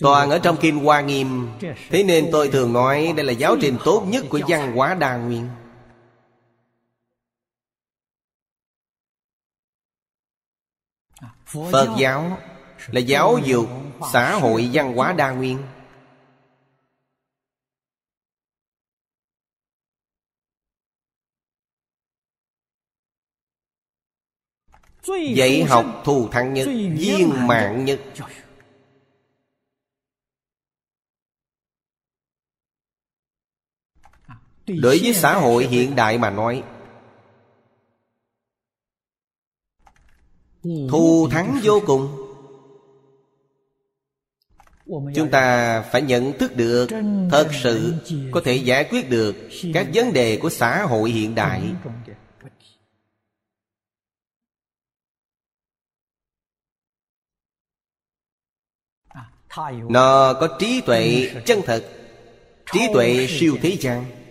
Toàn ở trong Kim Hoa Nghiêm. Thế nên tôi thường nói Đây là giáo trình tốt nhất của văn hóa đa nguyên. Phật giáo là giáo dục xã hội văn hóa đa nguyên. Dạy học thù thắng nhất, Viên mạng nhất. Đối với xã hội hiện đại mà nói. Thù thắng vô cùng. Chúng ta phải nhận thức được Thật sự có thể giải quyết được Các vấn đề của xã hội hiện đại. Nó có trí tuệ chân thật Trí tuệ siêu thế gian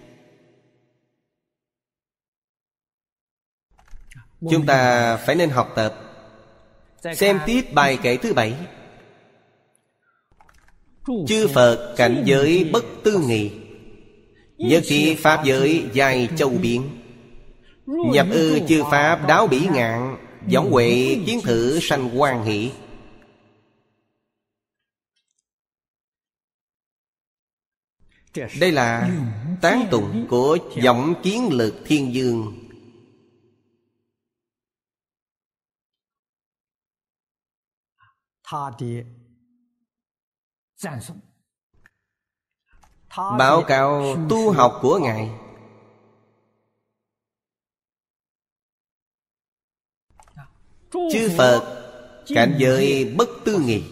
Chúng ta phải nên học tập. Xem tiếp bài kể thứ bảy. Chư Phật cảnh giới bất tư nghị, Nhất thi Pháp giới dài châu biển Nhập ư chư Pháp đáo bỉ ngạn Giống huệ kiến thử sanh quan hỷ. Đây là tán tụng của giọng kiến lực thiên dương. Báo cáo tu học của Ngài. Chư Phật Cảnh giới bất tư nghị.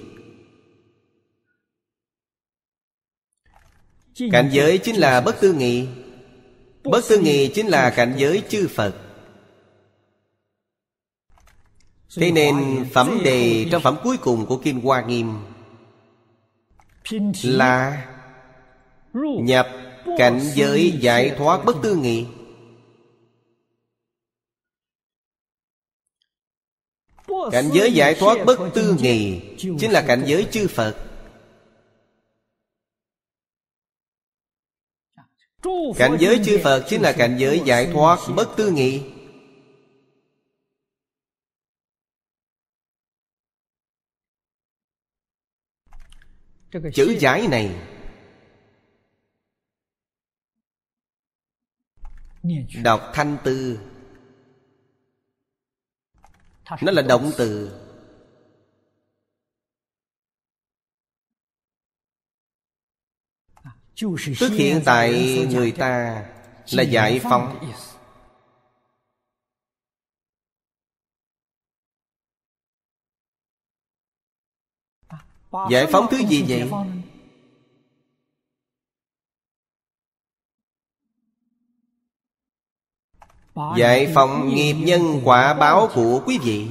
Cảnh giới chính là bất tư nghị. Bất tư nghị chính là cảnh giới chư Phật Thế nên phẩm đề trong phẩm cuối cùng của Kim Hoa Nghiêm Là Nhập cảnh giới giải thoát bất tư nghị. Cảnh giới giải thoát bất tư nghị Chính là cảnh giới chư Phật. Cảnh giới chư Phật chính là cảnh giới giải thoát bất tư nghị Chữ giải này. Đọc thanh tư. Nó là động từ. Tức hiện tại người ta là giải phóng Giải phóng thứ gì vậy? Giải phóng nghiệp nhân quả báo của quý vị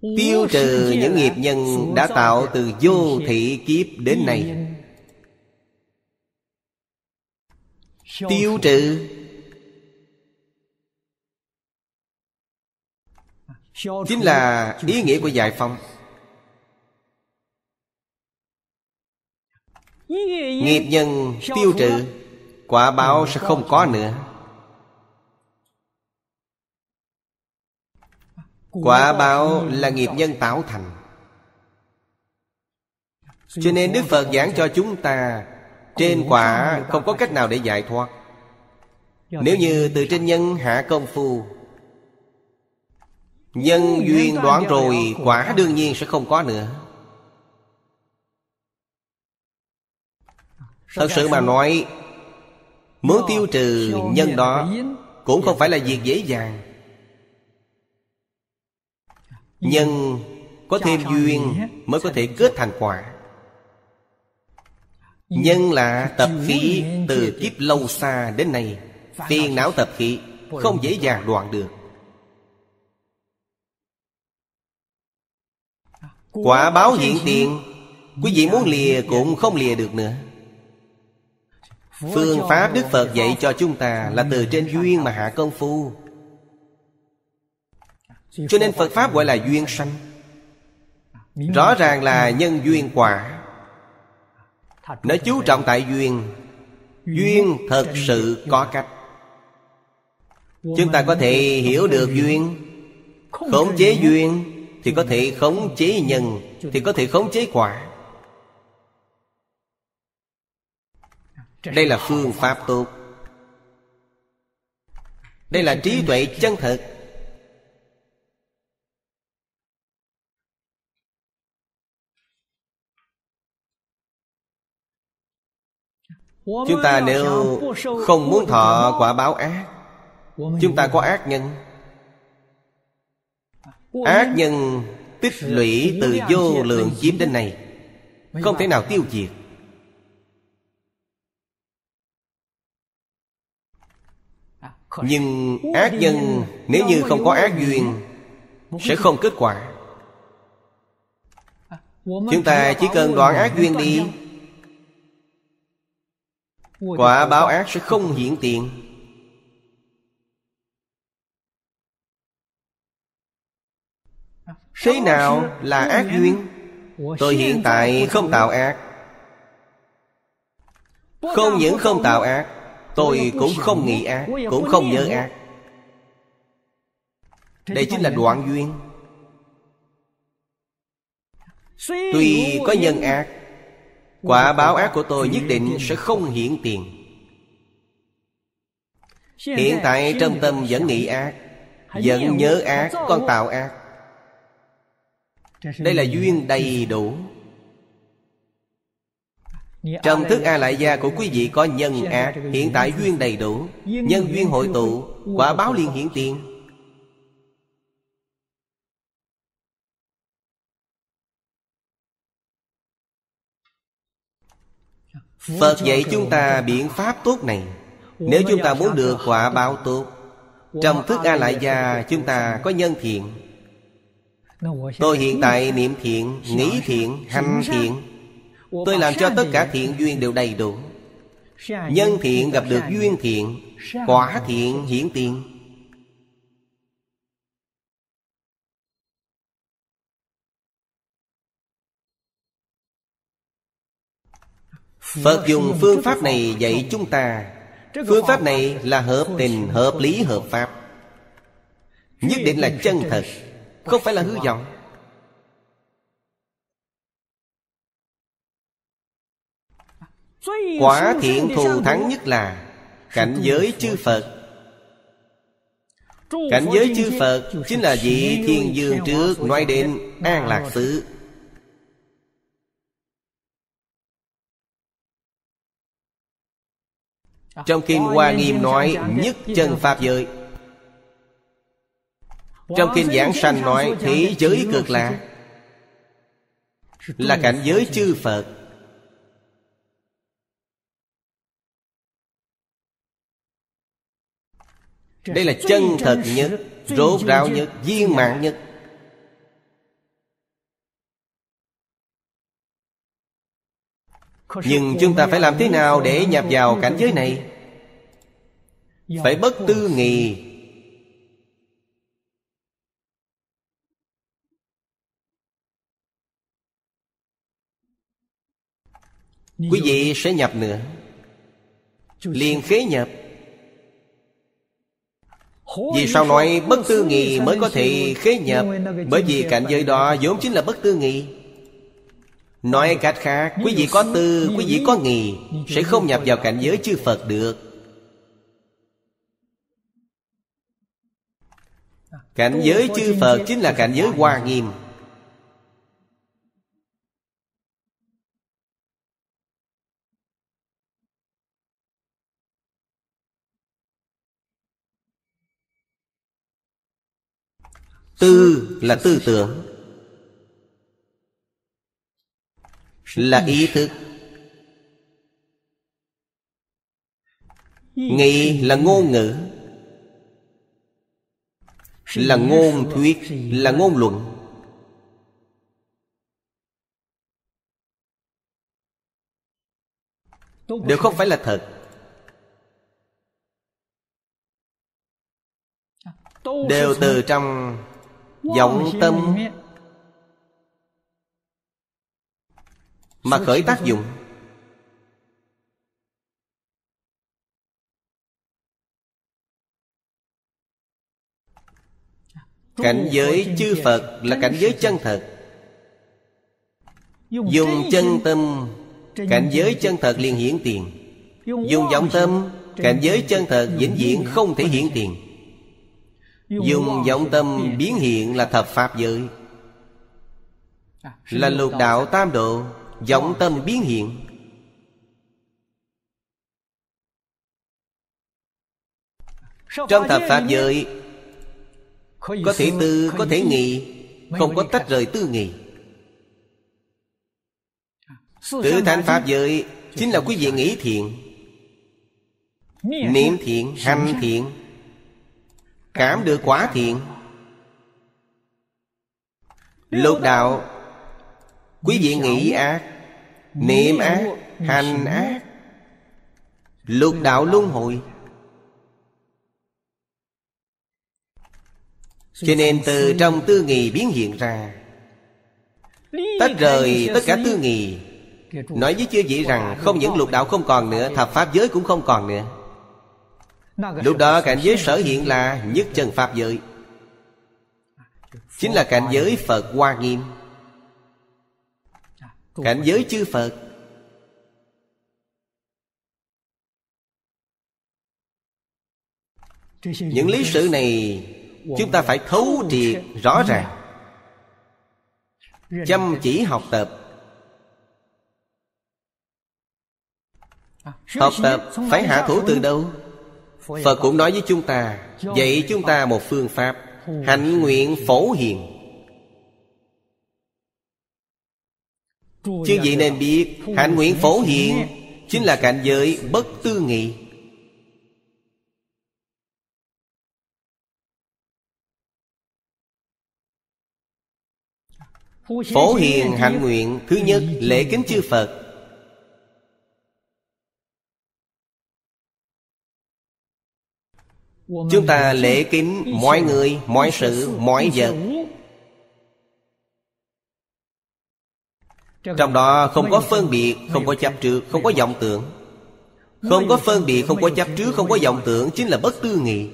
Tiêu trừ những nghiệp nhân đã tạo từ vô thị kiếp đến nay Tiêu trừ Chính là ý nghĩa của giải phóng. Nghiệp nhân tiêu trừ Quả báo sẽ không có nữa. Quả báo là nghiệp nhân tạo thành. Cho nên Đức Phật giảng cho chúng ta Trên quả không có cách nào để giải thoát. Nếu như từ trên nhân hạ công phu Nhân duyên đoạn rồi Quả đương nhiên sẽ không có nữa. Thật sự mà nói Muốn tiêu trừ nhân đó Cũng không phải là việc dễ dàng. Nhân có thêm duyên Mới có thể kết thành quả. Nhân là tập khí Từ kiếp lâu xa đến nay. Phiền não tập khí Không dễ dàng đoạn được Quả báo hiện tiền Quý vị muốn lìa cũng không lìa được nữa. Phương pháp Đức Phật dạy cho chúng ta Là từ trên duyên mà hạ công phu. Cho nên Phật Pháp gọi là duyên sanh. Rõ ràng là nhân duyên quả. Nó chú trọng tại duyên. Duyên thật sự có cách. Chúng ta có thể hiểu được duyên. Khống chế duyên thì có thể khống chế nhân, Thì có thể khống chế quả. Đây là phương pháp tốt. Đây là trí tuệ chân thật. Chúng ta nếu không muốn thọ quả báo ác, Chúng ta có ác nhân. Ác nhân tích lũy từ vô lượng chiếm đến này Không thể nào tiêu diệt. Nhưng ác nhân nếu như không có ác duyên Sẽ không kết quả. Chúng ta chỉ cần đoạn ác duyên đi. Quả báo ác sẽ không hiện tiền Thế nào là ác duyên? Tôi hiện tại không tạo ác. Không những không tạo ác, Tôi cũng không nghĩ ác, Cũng không nhớ ác. Đây chính là đoạn duyên. Tuy có nhân ác, Quả báo ác của tôi nhất định sẽ không hiện tiền. Hiện tại trong tâm vẫn nghĩ ác, Vẫn nhớ ác, Còn tạo ác. Đây là duyên đầy đủ. Trong thức A lại gia của quý vị có nhân ác Hiện tại duyên đầy đủ. Nhân duyên hội tụ Quả báo liên hiển tiền. Phật dạy chúng ta biện pháp tốt này. Nếu chúng ta muốn được quả báo tốt Trong thức A lại gia chúng ta có nhân thiện Tôi hiện tại niệm thiện, nghĩ thiện, hành thiện. Tôi làm cho tất cả thiện duyên đều đầy đủ. Nhân thiện gặp được duyên thiện Quả thiện hiển tiền. Phật dùng phương pháp này dạy chúng ta. Phương pháp này là hợp tình, hợp lý, hợp pháp. Nhất định là chân thật không phải là hư vọng. Quả thiện thù thắng nhất là Cảnh giới chư Phật. Cảnh giới chư Phật Chính là vị thiên dương trước Nói đến an lạc xứ. Trong Kinh Hoa Nghiêm nói, Nhất chân Pháp giới. Trong Kinh Giảng Sanh nói, Thế giới cực lạ. Là cảnh giới chư Phật. Đây là chân thật nhất, Rốt ráo nhất, Viên mạng nhất. Nhưng chúng ta phải làm thế nào để nhập vào cảnh giới này? Phải bất tư nghì Quý vị sẽ nhập nữa. Liền khế nhập. Vì sao nói bất tư nghị mới có thể khế nhập? Bởi vì cảnh giới đó vốn chính là bất tư nghị. Nói cách khác Quý vị có tư, quý vị có nghị Sẽ không nhập vào cảnh giới chư Phật được. Cảnh giới chư Phật chính là cảnh giới hoa nghiêm Tư là tư tưởng. Là ý thức. Nghị là ngôn ngữ. Là ngôn thuyết, Là ngôn luận. Đều không phải là thật. Đều từ trong vọng tâm. mà khởi tác dụng. Cảnh giới chư phật là cảnh giới chân thật. Dùng chân tâm. Cảnh giới chân thật liền hiển tiền. Dùng vọng tâm cảnh giới chân thật vĩnh viễn không thể hiển tiền Dùng vọng tâm biến hiện là thập pháp giới. Là lục đạo tam độ Vọng tâm biến hiện. Trong thập pháp giới Có thể tư, có thể nghị Không có tách rời tư nghị. Tự thành pháp giới Chính là quý vị nghĩ thiện Niệm thiện, hành thiện Cảm được quả thiện. Lục đạo Quý vị nghĩ ác Niệm ác Hành ác. Lục đạo luân hồi. Cho nên từ trong tư nghì biến hiện ra. Tách rời tất cả tư nghì Nói với chưa vị rằng Không những lục đạo không còn nữa Thập pháp giới cũng không còn nữa Lúc đó cảnh giới sở hiện là nhất chân Pháp giới. Chính là cảnh giới Phật Hoa Nghiêm. Cảnh giới chư Phật. Những lý sự này Chúng ta phải thấu triệt rõ ràng. Chăm chỉ học tập. Học tập phải hạ thủ từ đâu Phật cũng nói với chúng ta Dạy chúng ta một phương pháp Hạnh nguyện phổ hiền. Chứ vậy nên biết Hạnh nguyện phổ hiền Chính là cảnh giới bất tư nghị. Phổ hiền hạnh nguyện Thứ nhất lễ kính chư Phật Chúng ta lễ kính mọi người, mọi sự, mọi vật Trong đó không có phân biệt, không có chấp trước, không có vọng tưởng. Không có phân biệt, không có chấp trước, không có vọng tưởng Chính là bất tư nghị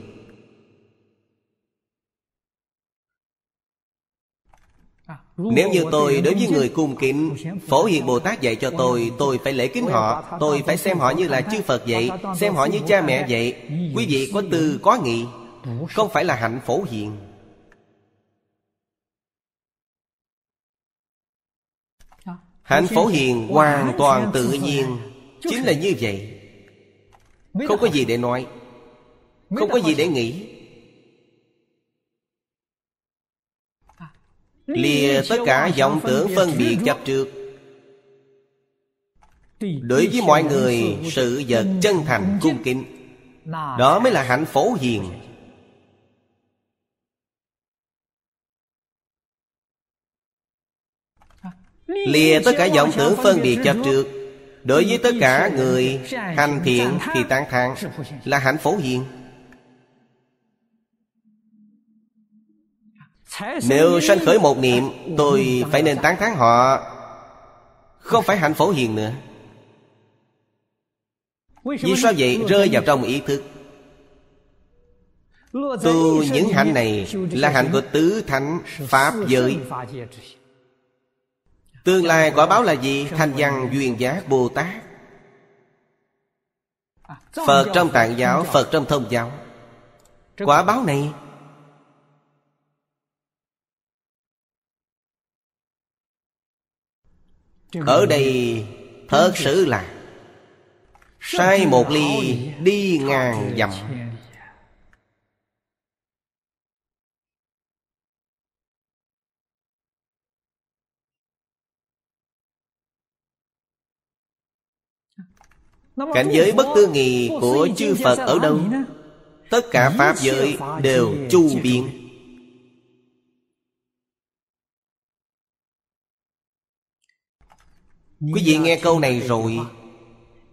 Nếu như tôi đối với người cung kính Phổ Hiền Bồ Tát dạy cho tôi Tôi phải lễ kính họ Tôi phải xem họ như là chư Phật vậy Xem họ như cha mẹ vậy. Quý vị có tư có nghị Không phải là hạnh phổ hiền. Hạnh phổ hiền hoàn toàn tự nhiên. Chính là như vậy. Không có gì để nói. Không có gì để nghĩ lìa tất cả vọng tưởng phân biệt chấp trước. Đối với mọi người sự vật chân thành cung kính đó mới là hạnh phổ hiền. Lìa tất cả vọng tưởng phân biệt chấp trước. Đối với tất cả người hành thiện thì tán thán là hạnh phổ hiền Nếu sanh khởi một niệm Tôi phải nên tán thán họ. Không phải hạnh phổ hiền nữa. Vì sao vậy? rơi vào trong ý thức. Tu những hạnh này là hạnh của tứ thánh Pháp giới. Tương lai quả báo là gì? Thanh văn duyên giác Bồ Tát. Phật trong tạng giáo Phật trong thông giáo. Quả báo này Ở đây thật sự là Sai một ly đi ngàn dặm. Cảnh giới bất tư nghị của chư Phật ở đâu? Tất cả Pháp giới đều chu biện Quý vị nghe câu này rồi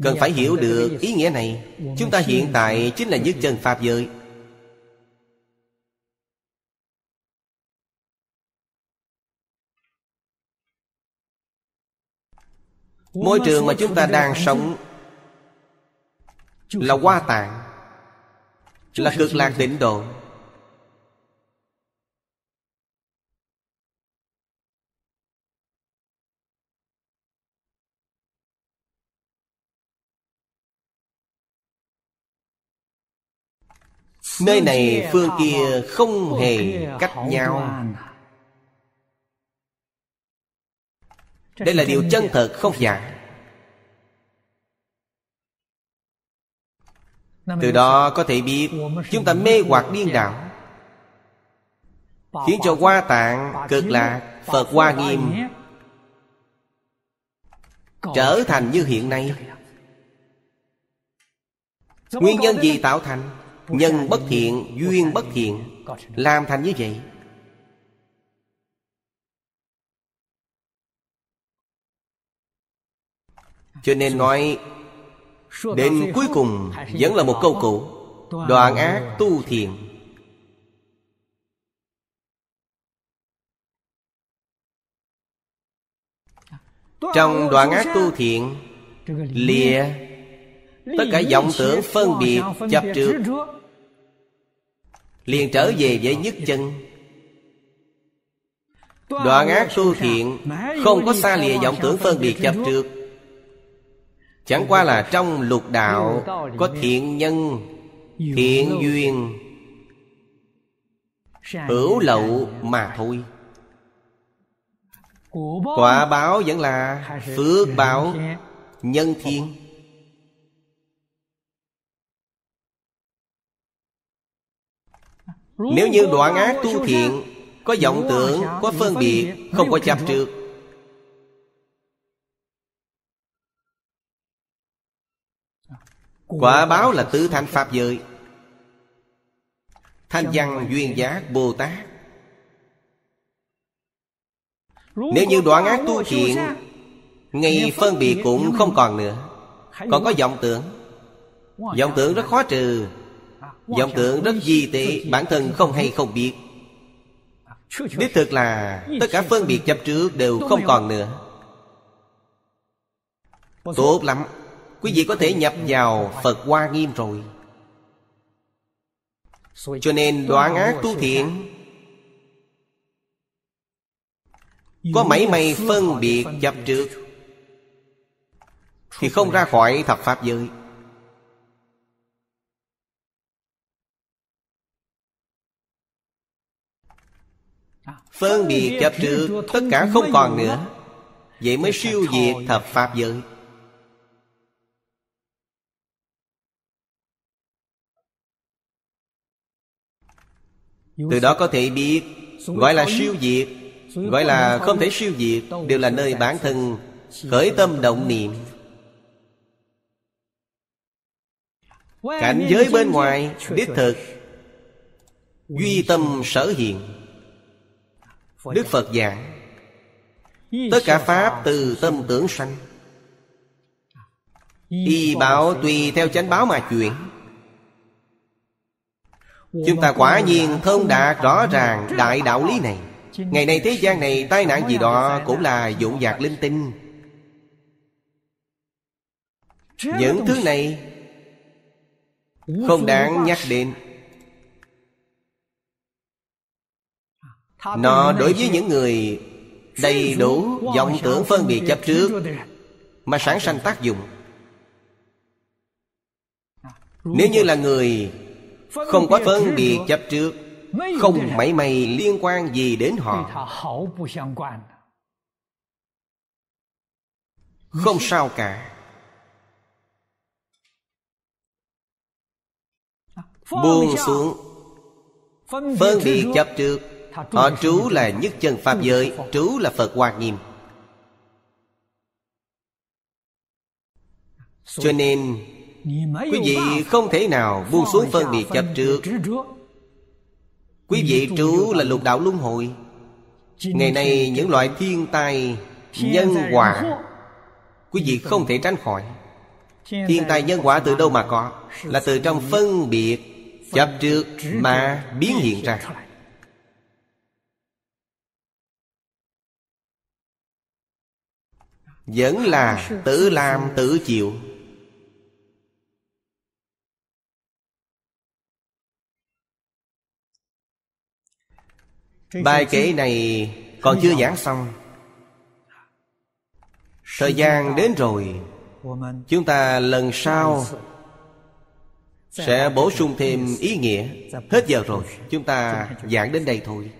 Cần phải hiểu được ý nghĩa này. Chúng ta hiện tại chính là nhất chân Pháp giới. Môi trường mà chúng ta đang sống Là hoa tạng Là cực lạc tịnh độ Nơi này phương kia không hề cách nhau. Đây là điều chân thật không giả Từ đó có thể biết Chúng ta mê hoặc điên đảo. Khiến cho hoa tạng cực lạc Phật hoa nghiêm Trở thành như hiện nay. Nguyên nhân gì tạo thành Nhân bất thiện, duyên bất thiện Làm thành như vậy. Cho nên nói Đến cuối cùng vẫn là một câu cũ. Đoạn ác tu thiện. Trong đoạn ác tu thiện Lìa Tất cả vọng tưởng phân biệt chấp trước. liền trở về với nhất chân. Đoạn ác tu thiện không có xa lìa vọng tưởng phân biệt chấp trước chẳng qua là trong lục đạo có thiện nhân thiện duyên hữu lậu mà thôi. Quả báo vẫn là phước báo nhân thiên Nếu như đoạn ác tu thiện Có vọng tưởng, có phân biệt Không có chấp trước. Quả báo là tứ thanh Pháp giới. Thanh văn duyên giác Bồ Tát. Nếu như đoạn ác tu thiện Ngay phân biệt cũng không còn nữa. Còn có vọng tưởng. Vọng tưởng rất khó trừ vọng tưởng rất di tệ bản thân không hay không biết. Đích thực là tất cả phân biệt chấp trước đều không còn nữa. Tốt lắm. Quý vị có thể nhập vào phật hoa nghiêm rồi. Cho nên đoạn ác tu thiện. có mấy may phân biệt chấp trước thì không ra khỏi thập pháp giới Phân biệt chấp trước, Tất cả không còn nữa. Vậy mới siêu diệt thập Pháp giới. Từ đó có thể biết, Gọi là siêu diệt, Gọi là không thể siêu diệt, Đều là nơi bản thân Khởi tâm động niệm. Cảnh giới bên ngoài, Đích thực, Duy tâm sở hiện. Đức Phật giảng, Tất cả Pháp từ tâm tưởng sanh. Y bảo tùy theo chánh báo mà chuyển. Chúng ta quả nhiên thông đạt rõ ràng đại đạo lý này. Ngày nay thế gian này tai nạn gì đó Cũng là dụng dạc linh tinh. Những thứ này Không đáng nhắc đến. Nó đối với những người đầy đủ vọng tưởng phân biệt chấp trước Mà sản sanh tác dụng. Nếu như là người Không có phân biệt chấp trước Không mảy may liên quan gì đến họ. Không sao cả. Buông xuống. Phân biệt chấp trước Họ trú là nhất chân Pháp giới Trú là Phật Hoa Nghiêm. Cho nên Quý vị không thể nào buông xuống phân biệt chấp trước. Quý vị trú là lục đạo luân hồi. Ngày nay những loại thiên tai Nhân quả Quý vị không thể tránh khỏi. Thiên tai nhân quả từ đâu mà có? Là từ trong phân biệt Chấp trước mà biến hiện ra Vẫn là tự làm tự chịu. Bài kể này còn chưa giảng xong. Thời gian đến rồi Chúng ta lần sau Sẽ bổ sung thêm ý nghĩa. Hết giờ rồi Chúng ta giảng đến đây thôi